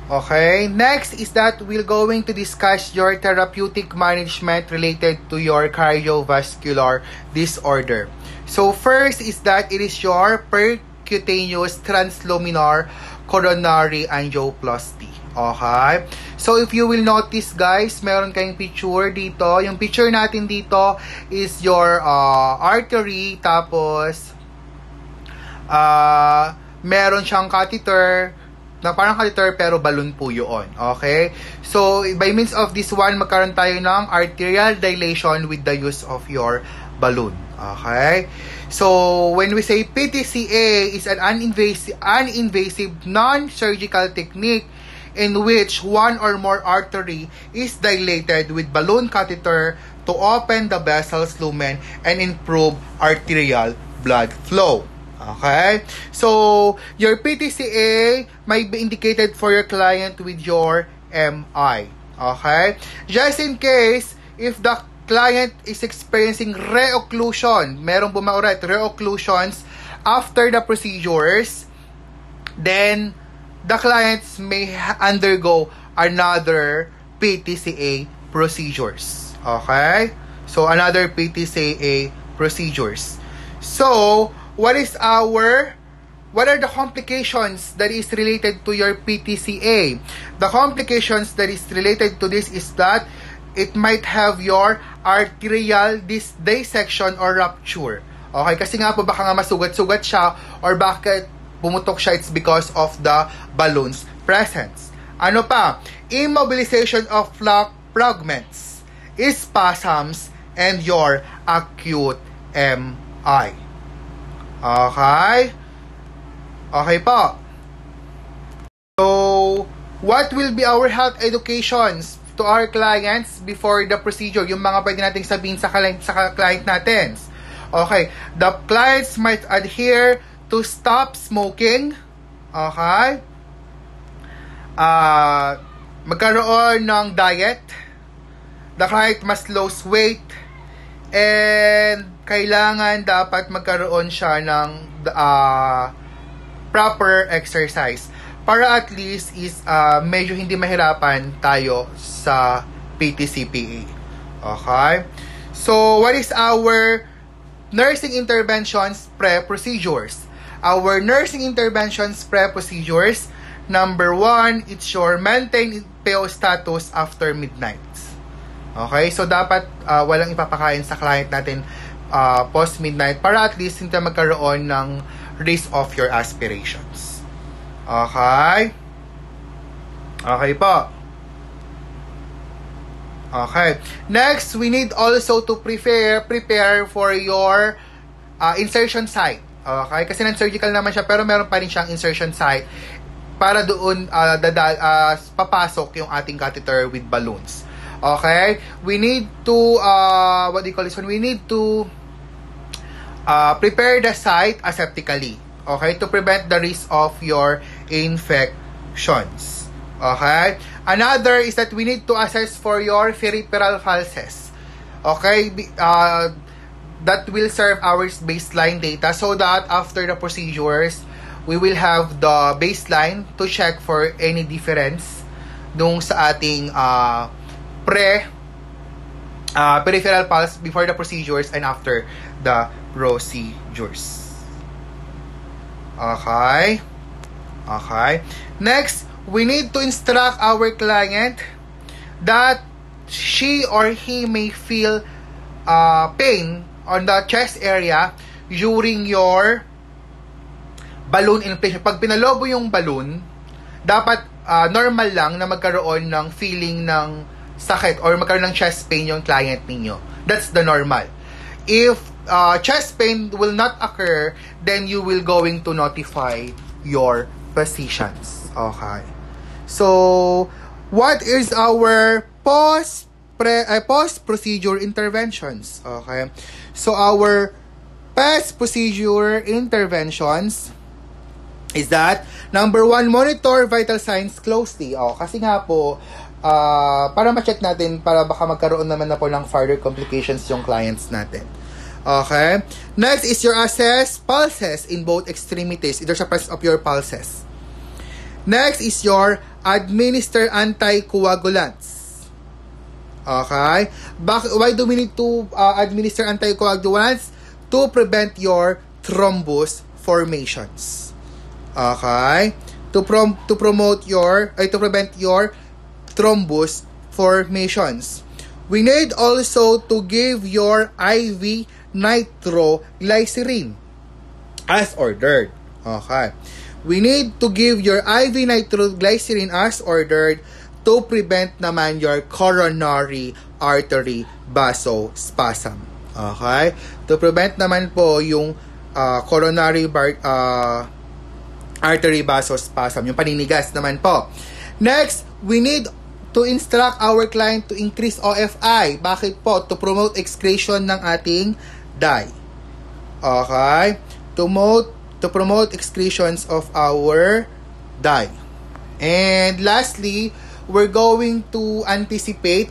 Okay, next is that we're going to discuss your therapeutic management related to your cardiovascular disorder. So first is that it is your percutaneous transluminar coronary angioplasty. Okay? So if you will notice guys, meron kayong picture dito. Yung picture natin dito is your uh, artery tapos uh, meron siyang catheter na parang catheter pero balloon po yun. Okay? So, by means of this one, magkaroon tayo ng arterial dilation with the use of your balloon. Okay? So, when we say PTCA is an uninvasive, uninvasive non-surgical technique in which one or more artery is dilated with balloon catheter to open the vessel's lumen and improve arterial blood flow. Okay? So, your PTCA might be indicated for your client with your MI. Okay? Just in case, if the client is experiencing reocclusion, merong bumaurat, reocclusions after the procedures, then the clients may undergo another PTCA procedures. Okay? So, another PTCA procedures. So, what is our what are the complications that is related to your PTCA? The complications that is related to this is that it might have your arterial dis- dissection or rupture. Okay, kasi nga po baka nga masugat-sugat siya or bakit pumutok siya, it's because of the balloon's presence. Ano pa? Immobilization of fragments, spasms, and your acute MI. Okay? Okay po. So, what will be our health educations to our clients before the procedure? Yung mga pwede nating sabihin sa client, sa client natin. Okay. The clients might adhere to stop smoking. Okay. Uh, magkaroon ng diet. The client must lose weight. And kailangan dapat magkaroon siya ng uh, proper exercise para at least is uh, medyo hindi mahirapan tayo sa PTCPA. Okay? So, what is our nursing interventions pre-procedures? Our nursing interventions pre-procedures, number one, it's your maintain PO status after midnight. Okay? So, dapat uh, walang ipapakain sa client natin uh, post-midnight para at least hindi magkaroon ng risk of your aspirations. Okay? Okay po. Okay. Next, we need also to prepare prepare for your uh, insertion site. Okay? Kasi non-surgical naman siya, pero meron pa rin siyang insertion site para doon uh, dada, uh, papasok yung ating catheter with balloons. Okay? We need to, uh, what do you call this one? We need to uh, prepare the site aseptically. Okay? To prevent the risk of your infections. Okay? Another is that we need to assess for your peripheral pulses. Okay? Uh, that will serve our baseline data so that after the procedures, we will have the baseline to check for any difference nung sa ating uh, pre uh, peripheral pulse before the procedures and after the procedures. Okay? Okay. Next, we need to instruct our client that she or he may feel uh, pain on the chest area during your balloon inflation. Pag pinalobo yung balloon, dapat uh, normal lang na magkaroon ng feeling ng sakit or magkaroon ng chest pain yung client ninyo. That's the normal. If uh, chest pain will not occur, then you will going to notify your physicians. Okay. So, what is our post pre uh, post procedure interventions? Okay. So our past procedure interventions is that number one, monitor vital signs closely. Oh, kasi nga po, uh, para ma-check natin, para baka magkaroon naman na po ng further complications yung clients natin. Okay? Next is your assess pulses in both extremities, either sa presence of your pulses. Next is your administer anticoagulants. Okay? Bak- why do we need to uh, administer anticoagulants? To prevent your thrombus formations. Okay? To prom to promote your ay to prevent your thrombus formations. We need also to give your IV nitroglycerin as ordered. Okay. We need to give your IV nitroglycerin as ordered to prevent naman your coronary artery vasospasm. Okay? To prevent naman po yung uh, coronary bar, uh, artery vasospasm, yung paninigas naman po. Next, we need to instruct our client to increase OFI. Bakit po? To promote excretion ng ating dye. Okay? To promote, to promote excretions of our dye. And lastly, we're going to anticipate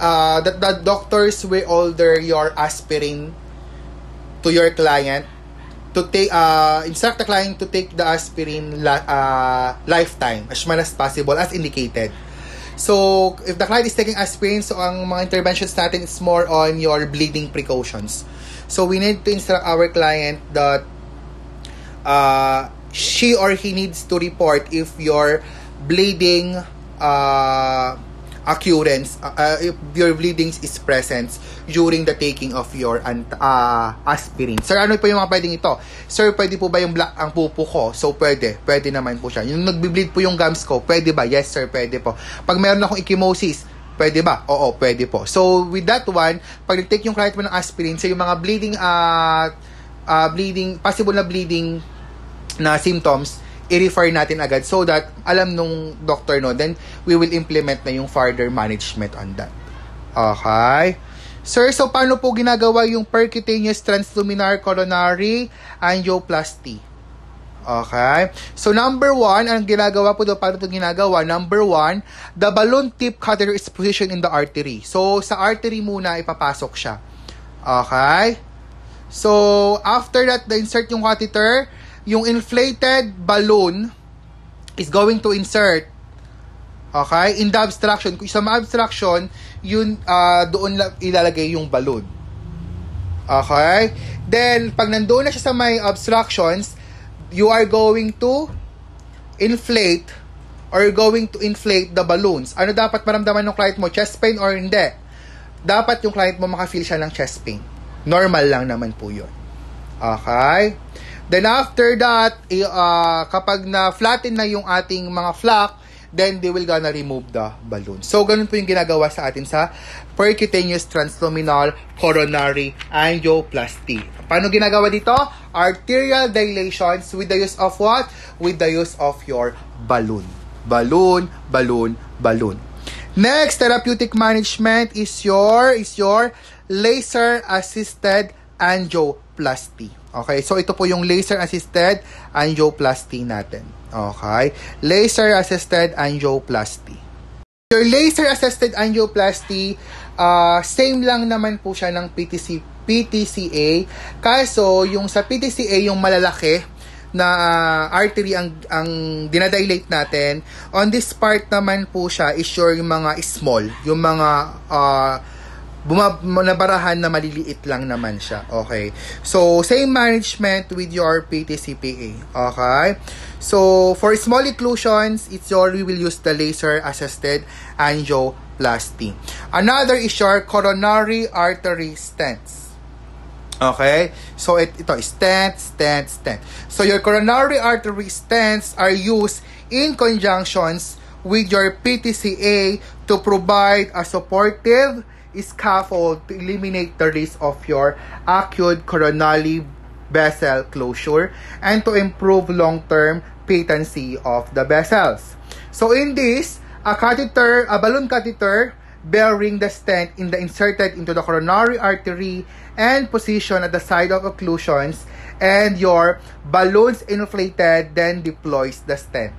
uh, that the doctors will order your aspirin to your client to take uh, instruct the client to take the aspirin la, uh, lifetime as much as possible as indicated. So, if the client is taking aspirin, so ang mga interventions natin is more on your bleeding precautions. So, we need to instruct our client that uh, she or he needs to report if your bleeding uh, occurrence, uh, uh, your bleedings is present during the taking of your uh, aspirin. Sir, ano po yung mga pwedeng ito? Sir, pwede po ba yung black ang pupo ko? So, pwede. Pwede naman po siya. Yung nagbi-bleed po yung gums ko, pwede ba? Yes, sir, pwede po. Pag meron akong ecchymosis, Pwede ba? Oo, pwede po. So, with that one, pag nag-take yung client mo ng aspirin, so yung mga bleeding, uh, uh, bleeding, possible na bleeding na symptoms, i-refer natin agad so that alam nung doctor no, then we will implement na yung further management on that. Okay? Sir, so paano po ginagawa yung percutaneous transluminar coronary angioplasty? Okay? So, number one, ang ginagawa po daw, paano ito ginagawa? Number one, the balloon tip catheter is positioned in the artery. So, sa artery muna, ipapasok siya. Okay? So, after that, the insert yung catheter, yung inflated balloon is going to insert okay in the obstruction kung sa ma-obstruction yun uh, doon ilalagay yung balloon. Okay? Then pag nandoon na siya sa may obstructions you are going to inflate or going to inflate the balloons. Ano dapat maramdaman ng client mo? Chest pain or hindi? Dapat yung client mo makafeel siya ng chest pain. Normal lang naman po yun. Okay Then after that, uh, kapag na-flatten na yung ating mga flak, then they will gonna remove the balloon. So, ganun po yung ginagawa sa atin sa percutaneous transluminal coronary angioplasty. Paano ginagawa dito? arterial dilations with the use of what? With the use of your balloon. Balloon, balloon, balloon. Next therapeutic management is your is your laser assisted angioplasty. Okay? So ito po yung laser assisted angioplasty natin. Okay? Laser assisted angioplasty. Your laser assisted angioplasty uh, same lang naman po siya ng PTC PTCA. Kaso yung sa PTCA yung malalaki na uh, artery ang ang dinadilate natin. On this part naman po siya is your mga small, yung mga uh, bumab nabarahan na maliliit lang naman siya. Okay. So, same management with your PTCPA. Okay. So, for small occlusions, it's your, we will use the laser-assisted angioplasty. Another is your coronary artery stents. Okay? So, it, ito, stent, stent, stent. So, your coronary artery stents are used in conjunctions with your PTCA to provide a supportive scaffold to eliminate the risk of your acute coronary vessel closure and to improve long-term patency of the vessels. So in this, a catheter, a balloon catheter bearing the stent in the inserted into the coronary artery and position at the side of occlusions and your balloons inflated then deploys the stent.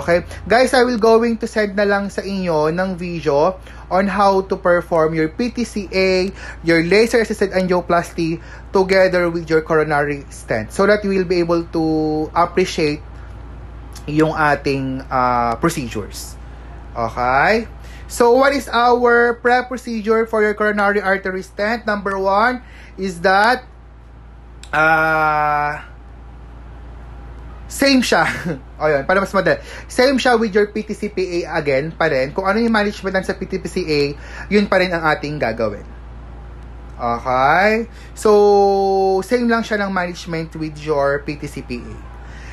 Okay? Guys, I will going to send na lang sa inyo ng video on how to perform your PTCA, your laser-assisted angioplasty together with your coronary stent so that you will be able to appreciate yung ating uh, procedures. Okay? So, what is our prep procedure for your coronary artery stent? Number one is that uh, same siya. o yun, para mas madali. Same siya with your PTCPA again pa rin. Kung ano yung management ng sa PTCPA, yun pa rin ang ating gagawin. Okay? So, same lang siya ng management with your PTCPA.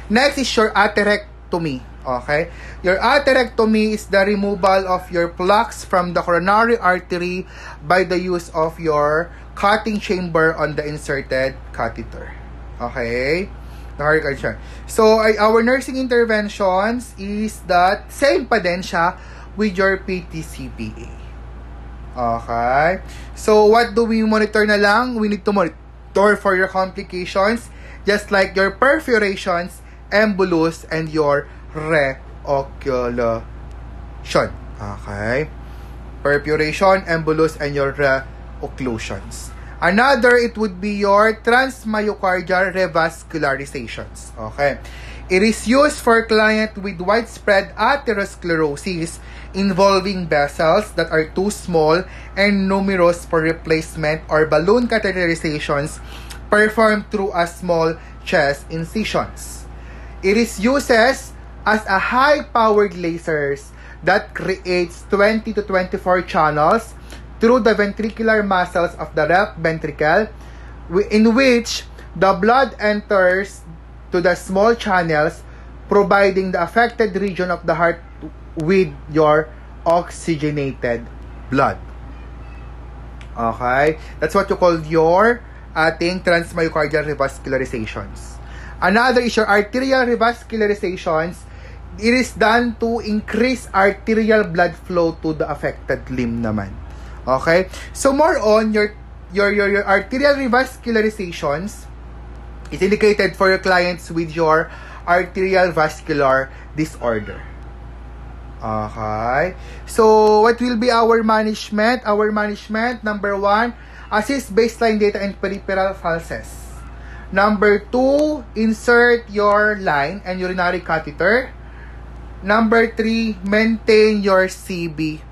Next is your atherectomy. Okay? Your atherectomy is the removal of your plaques from the coronary artery by the use of your cutting chamber on the inserted catheter. Okay? Siya. So, ay, our nursing interventions is that same pa din siya with your PTCPA. Okay? So, what do we monitor na lang? We need to monitor for your complications just like your perforations, embolus, and your reocclusion. Okay? Perforation, embolus, and your reocclusions. Another, it would be your transmyocardial revascularizations. Okay. It is used for client with widespread atherosclerosis involving vessels that are too small and numerous for replacement or balloon catheterizations performed through a small chest incisions. It is uses as a high-powered lasers that creates 20 to 24 channels through the ventricular muscles of the left ventricle, in which the blood enters to the small channels, providing the affected region of the heart with your oxygenated blood. Okay? That's what you call your ating transmyocardial revascularizations. Another is your arterial revascularizations. It is done to increase arterial blood flow to the affected limb naman. Okay? So more on your your your, your arterial revascularizations is indicated for your clients with your arterial vascular disorder. Okay. So, what will be our management? Our management, number one, assist baseline data and peripheral pulses. Number two, insert your line and urinary catheter. Number three, maintain your CBP.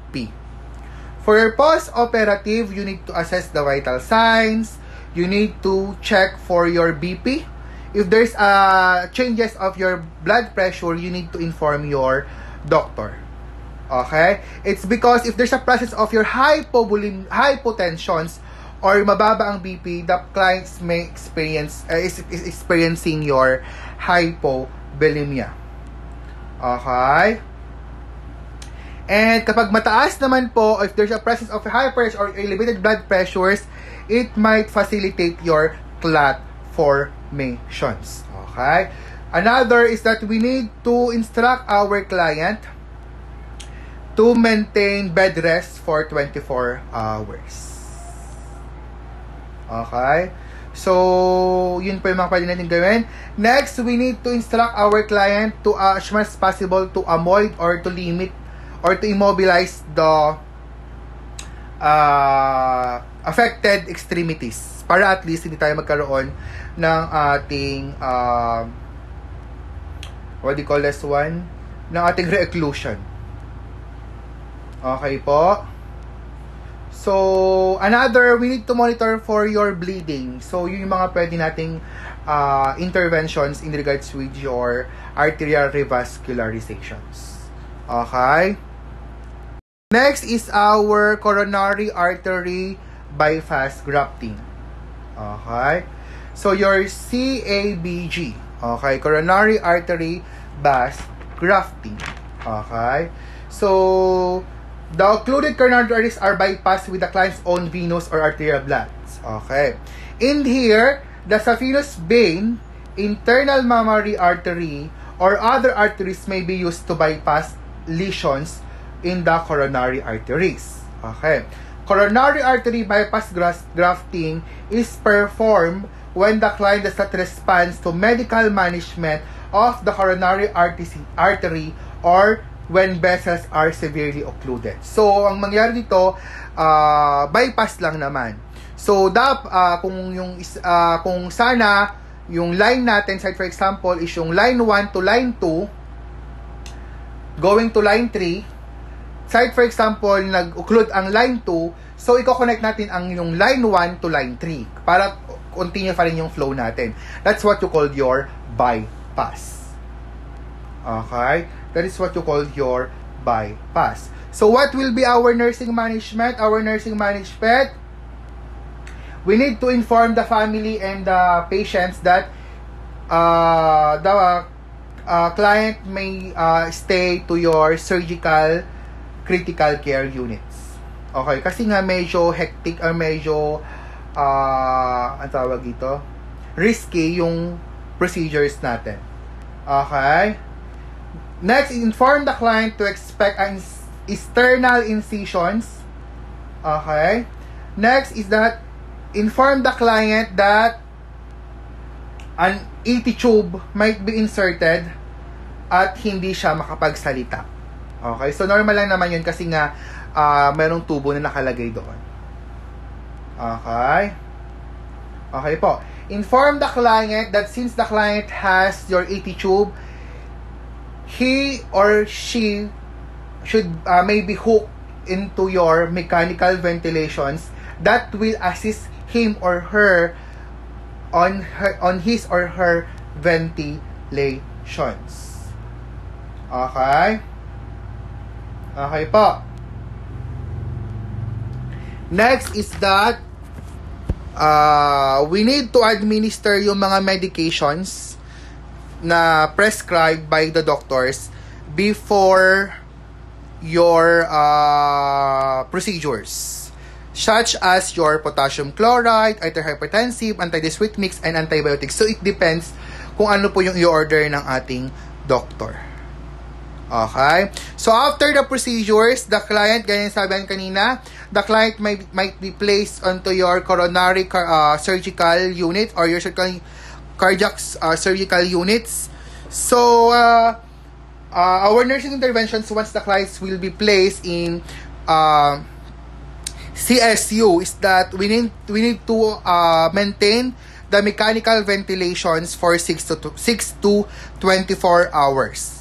For your post-operative, you need to assess the vital signs. You need to check for your BP. If there's uh, changes of your blood pressure, you need to inform your doctor. Okay? It's because if there's a presence of your hypovolim, hypotensions or mababa ang BP, the clients may experience uh, is, is experiencing your hypovolemia. Okay? And kapag mataas naman po, if there's a presence of high pressure or elevated blood pressures, it might facilitate your clot formation. inflammations. Okay? Another is that we need to instruct our client to maintain bed rest for 24 hours. Okay? So, yun po yung mga pwede natin gawin. Next, we need to instruct our client to, uh, as much as possible, to avoid or to limit or to immobilize the uh, affected extremities para at least hindi tayo magkaroon ng ating uh, what do you call this one? ng ating re-occlusion. Okay po. So, another, we need to monitor for your bleeding. So, yun yung mga pwede nating uh, interventions in regards with your arterial revascularizations. Okay? Next is our coronary artery bypass grafting. Okay? So, your CABG. Okay? Coronary artery bypass grafting. Okay? So, The occluded coronary arteries are bypassed with the client's own venous or arterial bloods. Okay. In here, the saphenous vein, internal mammary artery, or other arteries may be used to bypass lesions in the coronary arteries. Okay. Coronary artery bypass grafting is performed when the client does not respond to medical management of the coronary artery or when vessels are severely occluded. So, ang mangyari dito, uh, bypass lang naman. So, dap, uh, kung yung uh, kung sana yung line natin, say for example, is yung line 1 to line 2, going to line 3, side for example, nag-occlude ang line 2, so i-connect natin ang yung line 1 to line 3 para continue pa rin yung flow natin. That's what you call your bypass. Okay? That is what you call your bypass. So what will be our nursing management? Our nursing management, we need to inform the family and the patients that uh, the uh, client may uh, stay to your surgical critical care units. Okay, kasi nga medyo hectic or medyo uh, ang tawag dito, risky yung procedures natin. Okay? Next, inform the client to expect an external incisions. Okay. Next is that inform the client that an ET tube might be inserted at hindi siya makapagsalita. Okay? So, normal lang naman yun kasi nga uh, merong tubo na nakalagay doon. Okay? Okay po. Inform the client that since the client has your ET tube, he or she should uh, maybe hook into your mechanical ventilations that will assist him or her on her on his or her ventilations. Okay? Okay po. Next is that uh, we need to administer yung mga medications na prescribed by the doctors before your uh, procedures such as your potassium chloride, antihypertensive, antidysrhythmics, and antibiotics. So, it depends kung ano po yung i-order ng ating doctor. Okay? So, after the procedures, the client, ganyan sabihan kanina, the client might, might be placed onto your coronary uh, surgical unit or your surgical cardiac uh, surgical units. So, uh, uh, our nursing interventions once the clients will be placed in uh, CSU is that we need we need to uh, maintain the mechanical ventilations for 6 to 6 to 24 hours.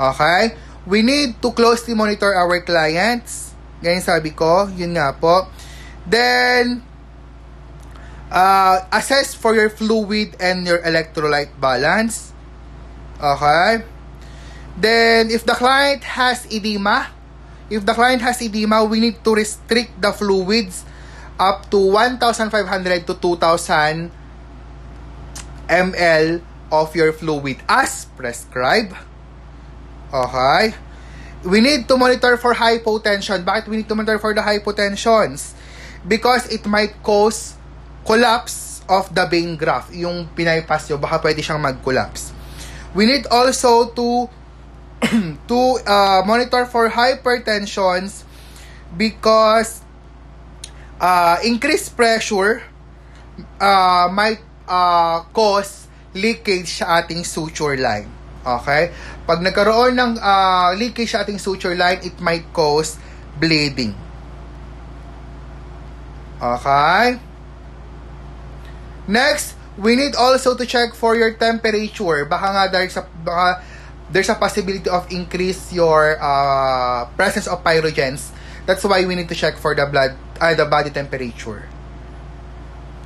Okay? We need to closely monitor our clients. Ganyan sabi ko, yun nga po. Then, Uh, assess for your fluid and your electrolyte balance. Okay? Then, if the client has edema, if the client has edema, we need to restrict the fluids up to 1,500 to 2,000 ml of your fluid as prescribed. Okay? We need to monitor for hypotension. Bakit we need to monitor for the hypotensions? Because it might cause collapse of the vein graft, yung pinaypas nyo, baka pwede siyang mag-collapse. We need also to to uh, monitor for hypertensions because uh, increased pressure uh, might uh, cause leakage sa ating suture line. Okay? Pag nagkaroon ng uh, leakage sa ating suture line, it might cause bleeding. Okay? Next, we need also to check for your temperature. Baka nga dahil sa baka there's a possibility of increase your uh, presence of pyrogens. That's why we need to check for the blood uh, the body temperature.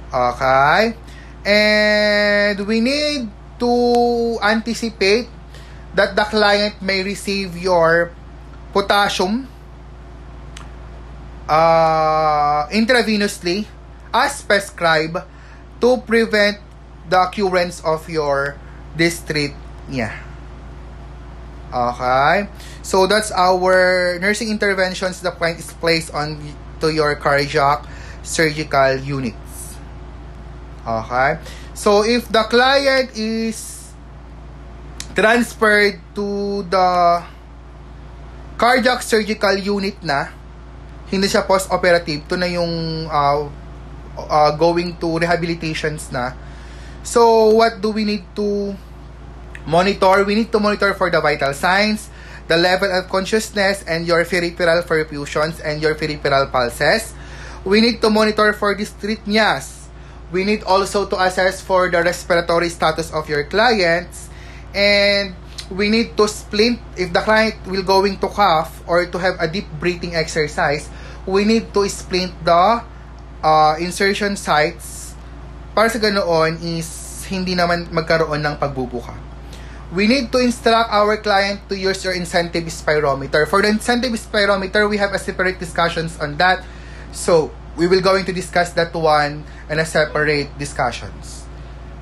Okay? And we need to anticipate that the client may receive your potassium uh, intravenously as prescribed to prevent the occurrence of your dysthymia. Okay? So that's our nursing interventions. The client is placed on to your cardiac surgical units. Okay? So if the client is transferred to the cardiac surgical unit na, hindi siya post-operative, to na yung uh, uh, going to rehabilitations na. So, what do we need to monitor? We need to monitor for the vital signs, the level of consciousness, and your peripheral perfusions and your peripheral pulses. We need to monitor for dysrhythmias. We need also to assess for the respiratory status of your clients. And we need to splint if the client will going to cough or to have a deep breathing exercise. We need to splint the uh, insertion sites para sa ganoon is hindi naman magkaroon ng pagbubuka. We need to instruct our client to use your incentive spirometer. For the incentive spirometer, we have a separate discussions on that. So, we will going to discuss that one in a separate discussions.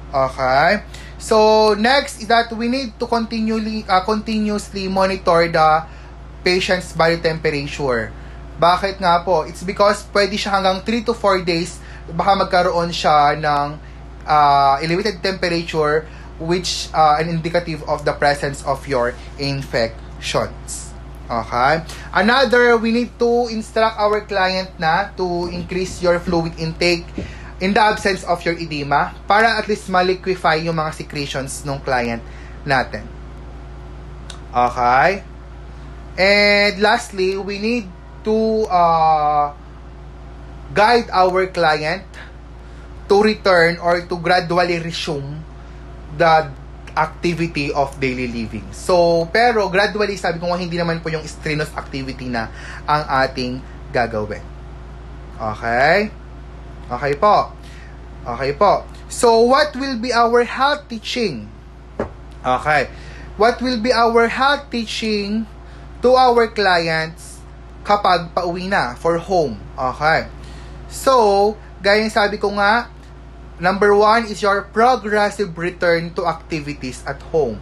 Okay? So, next is that we need to continually uh, continuously monitor the patient's body temperature. Bakit nga po? It's because pwede siya hanggang 3 to 4 days baka magkaroon siya ng uh, elevated temperature which uh, an indicative of the presence of your infections. Okay? Another, we need to instruct our client na to increase your fluid intake in the absence of your edema para at least maliquify yung mga secretions ng client natin. Okay? And lastly, we need to uh, guide our client to return or to gradually resume the activity of daily living. So, pero gradually, sabi ko nga, hindi naman po yung strenuous activity na ang ating gagawin. Okay? Okay po. Okay po. So, what will be our health teaching? Okay. What will be our health teaching to our clients kapag pauwi na for home. Okay. So, gaya sabi ko nga, number one is your progressive return to activities at home.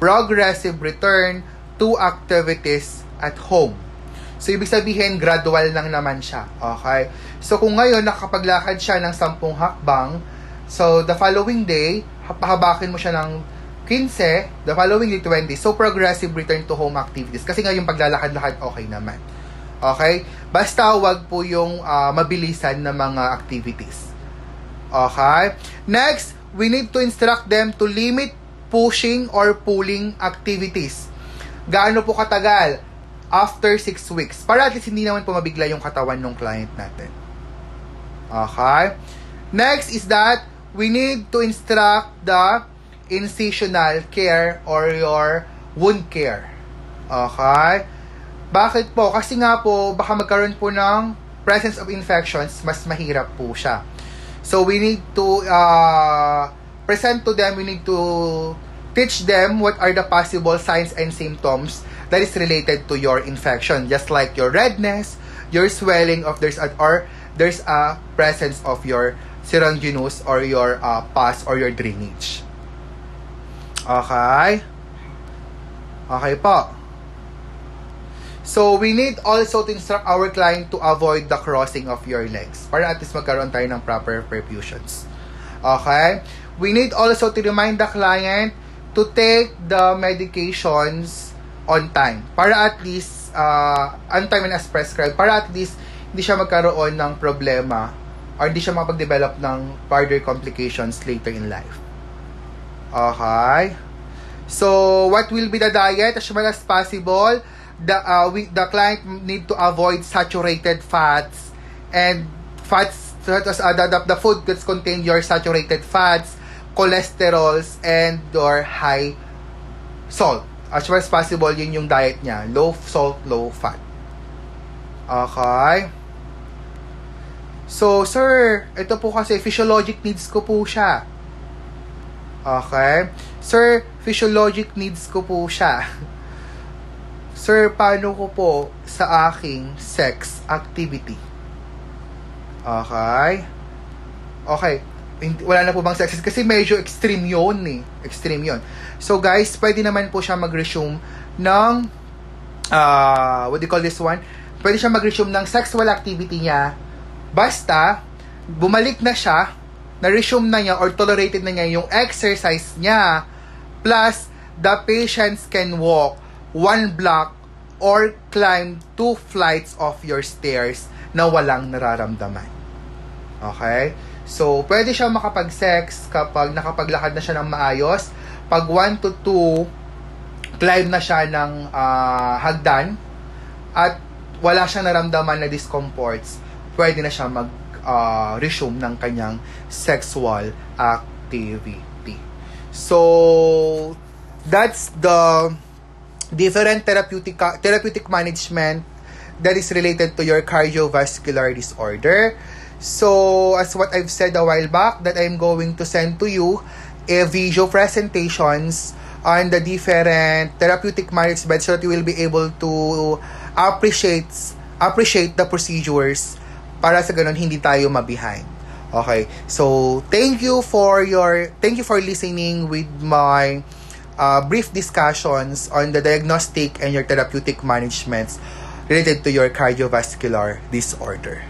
Progressive return to activities at home. So, ibig sabihin, gradual lang naman siya. Okay? So, kung ngayon, nakapaglakad siya ng 10 hakbang, so, the following day, pahabakin mo siya ng 15, the following day, 20. So, progressive return to home activities. Kasi ngayon, paglalakad-lakad, okay naman. Okay? Basta wag po yung uh, mabilisan na mga activities. Okay? Next, we need to instruct them to limit pushing or pulling activities. Gaano po katagal? After 6 weeks. Para at least hindi naman po mabigla yung katawan ng client natin. Okay? Next is that we need to instruct the incisional care or your wound care. Okay? Bakit po? Kasi nga po, baka magkaroon po ng presence of infections, mas mahirap po siya. So, we need to uh, present to them, we need to teach them what are the possible signs and symptoms that is related to your infection. Just like your redness, your swelling of there's a, or there's a presence of your seronginous or your uh, pus or your drainage. Okay? Okay po. So, we need also to instruct our client to avoid the crossing of your legs para at least magkaroon tayo ng proper perfusions. Okay? We need also to remind the client to take the medications on time. Para at least, uh, on time and as prescribed, para at least hindi siya magkaroon ng problema or hindi siya makapag-develop ng further complications later in life. Okay? So, what will be the diet as much as possible? The, uh, we, the client need to avoid saturated fats and fats such as uh, the, the, the food that's contain your saturated fats, cholesterols, and or high salt. As much as possible, yun yung diet niya. Low salt, low fat. Okay? So, sir, ito po kasi physiologic needs ko po siya. Okay? Sir, physiologic needs ko po siya. Sir, paano ko po sa aking sex activity? Okay? Okay. Wala na po bang sex? Kasi medyo extreme yun eh. Extreme yun. So guys, pwede naman po siya mag-resume ng uh, what do you call this one? Pwede siya mag-resume ng sexual activity niya basta bumalik na siya na-resume na niya or tolerated na niya yung exercise niya plus the patients can walk one block or climb two flights of your stairs na walang nararamdaman. Okay? So, pwede siya makapag-sex kapag nakapaglakad na siya ng maayos. Pag 1 to 2, climb na siya ng uh, hagdan at wala siyang naramdaman na discomforts, pwede na siya mag-resume uh, ng kanyang sexual activity. So, that's the different therapeutic therapeutic management that is related to your cardiovascular disorder. So, as what I've said a while back, that I'm going to send to you a visual presentations on the different therapeutic management so that you will be able to appreciate appreciate the procedures para sa ganun hindi tayo mabihind. Okay. So, thank you for your thank you for listening with my uh, brief discussions on the diagnostic and your therapeutic managements related to your cardiovascular disorder.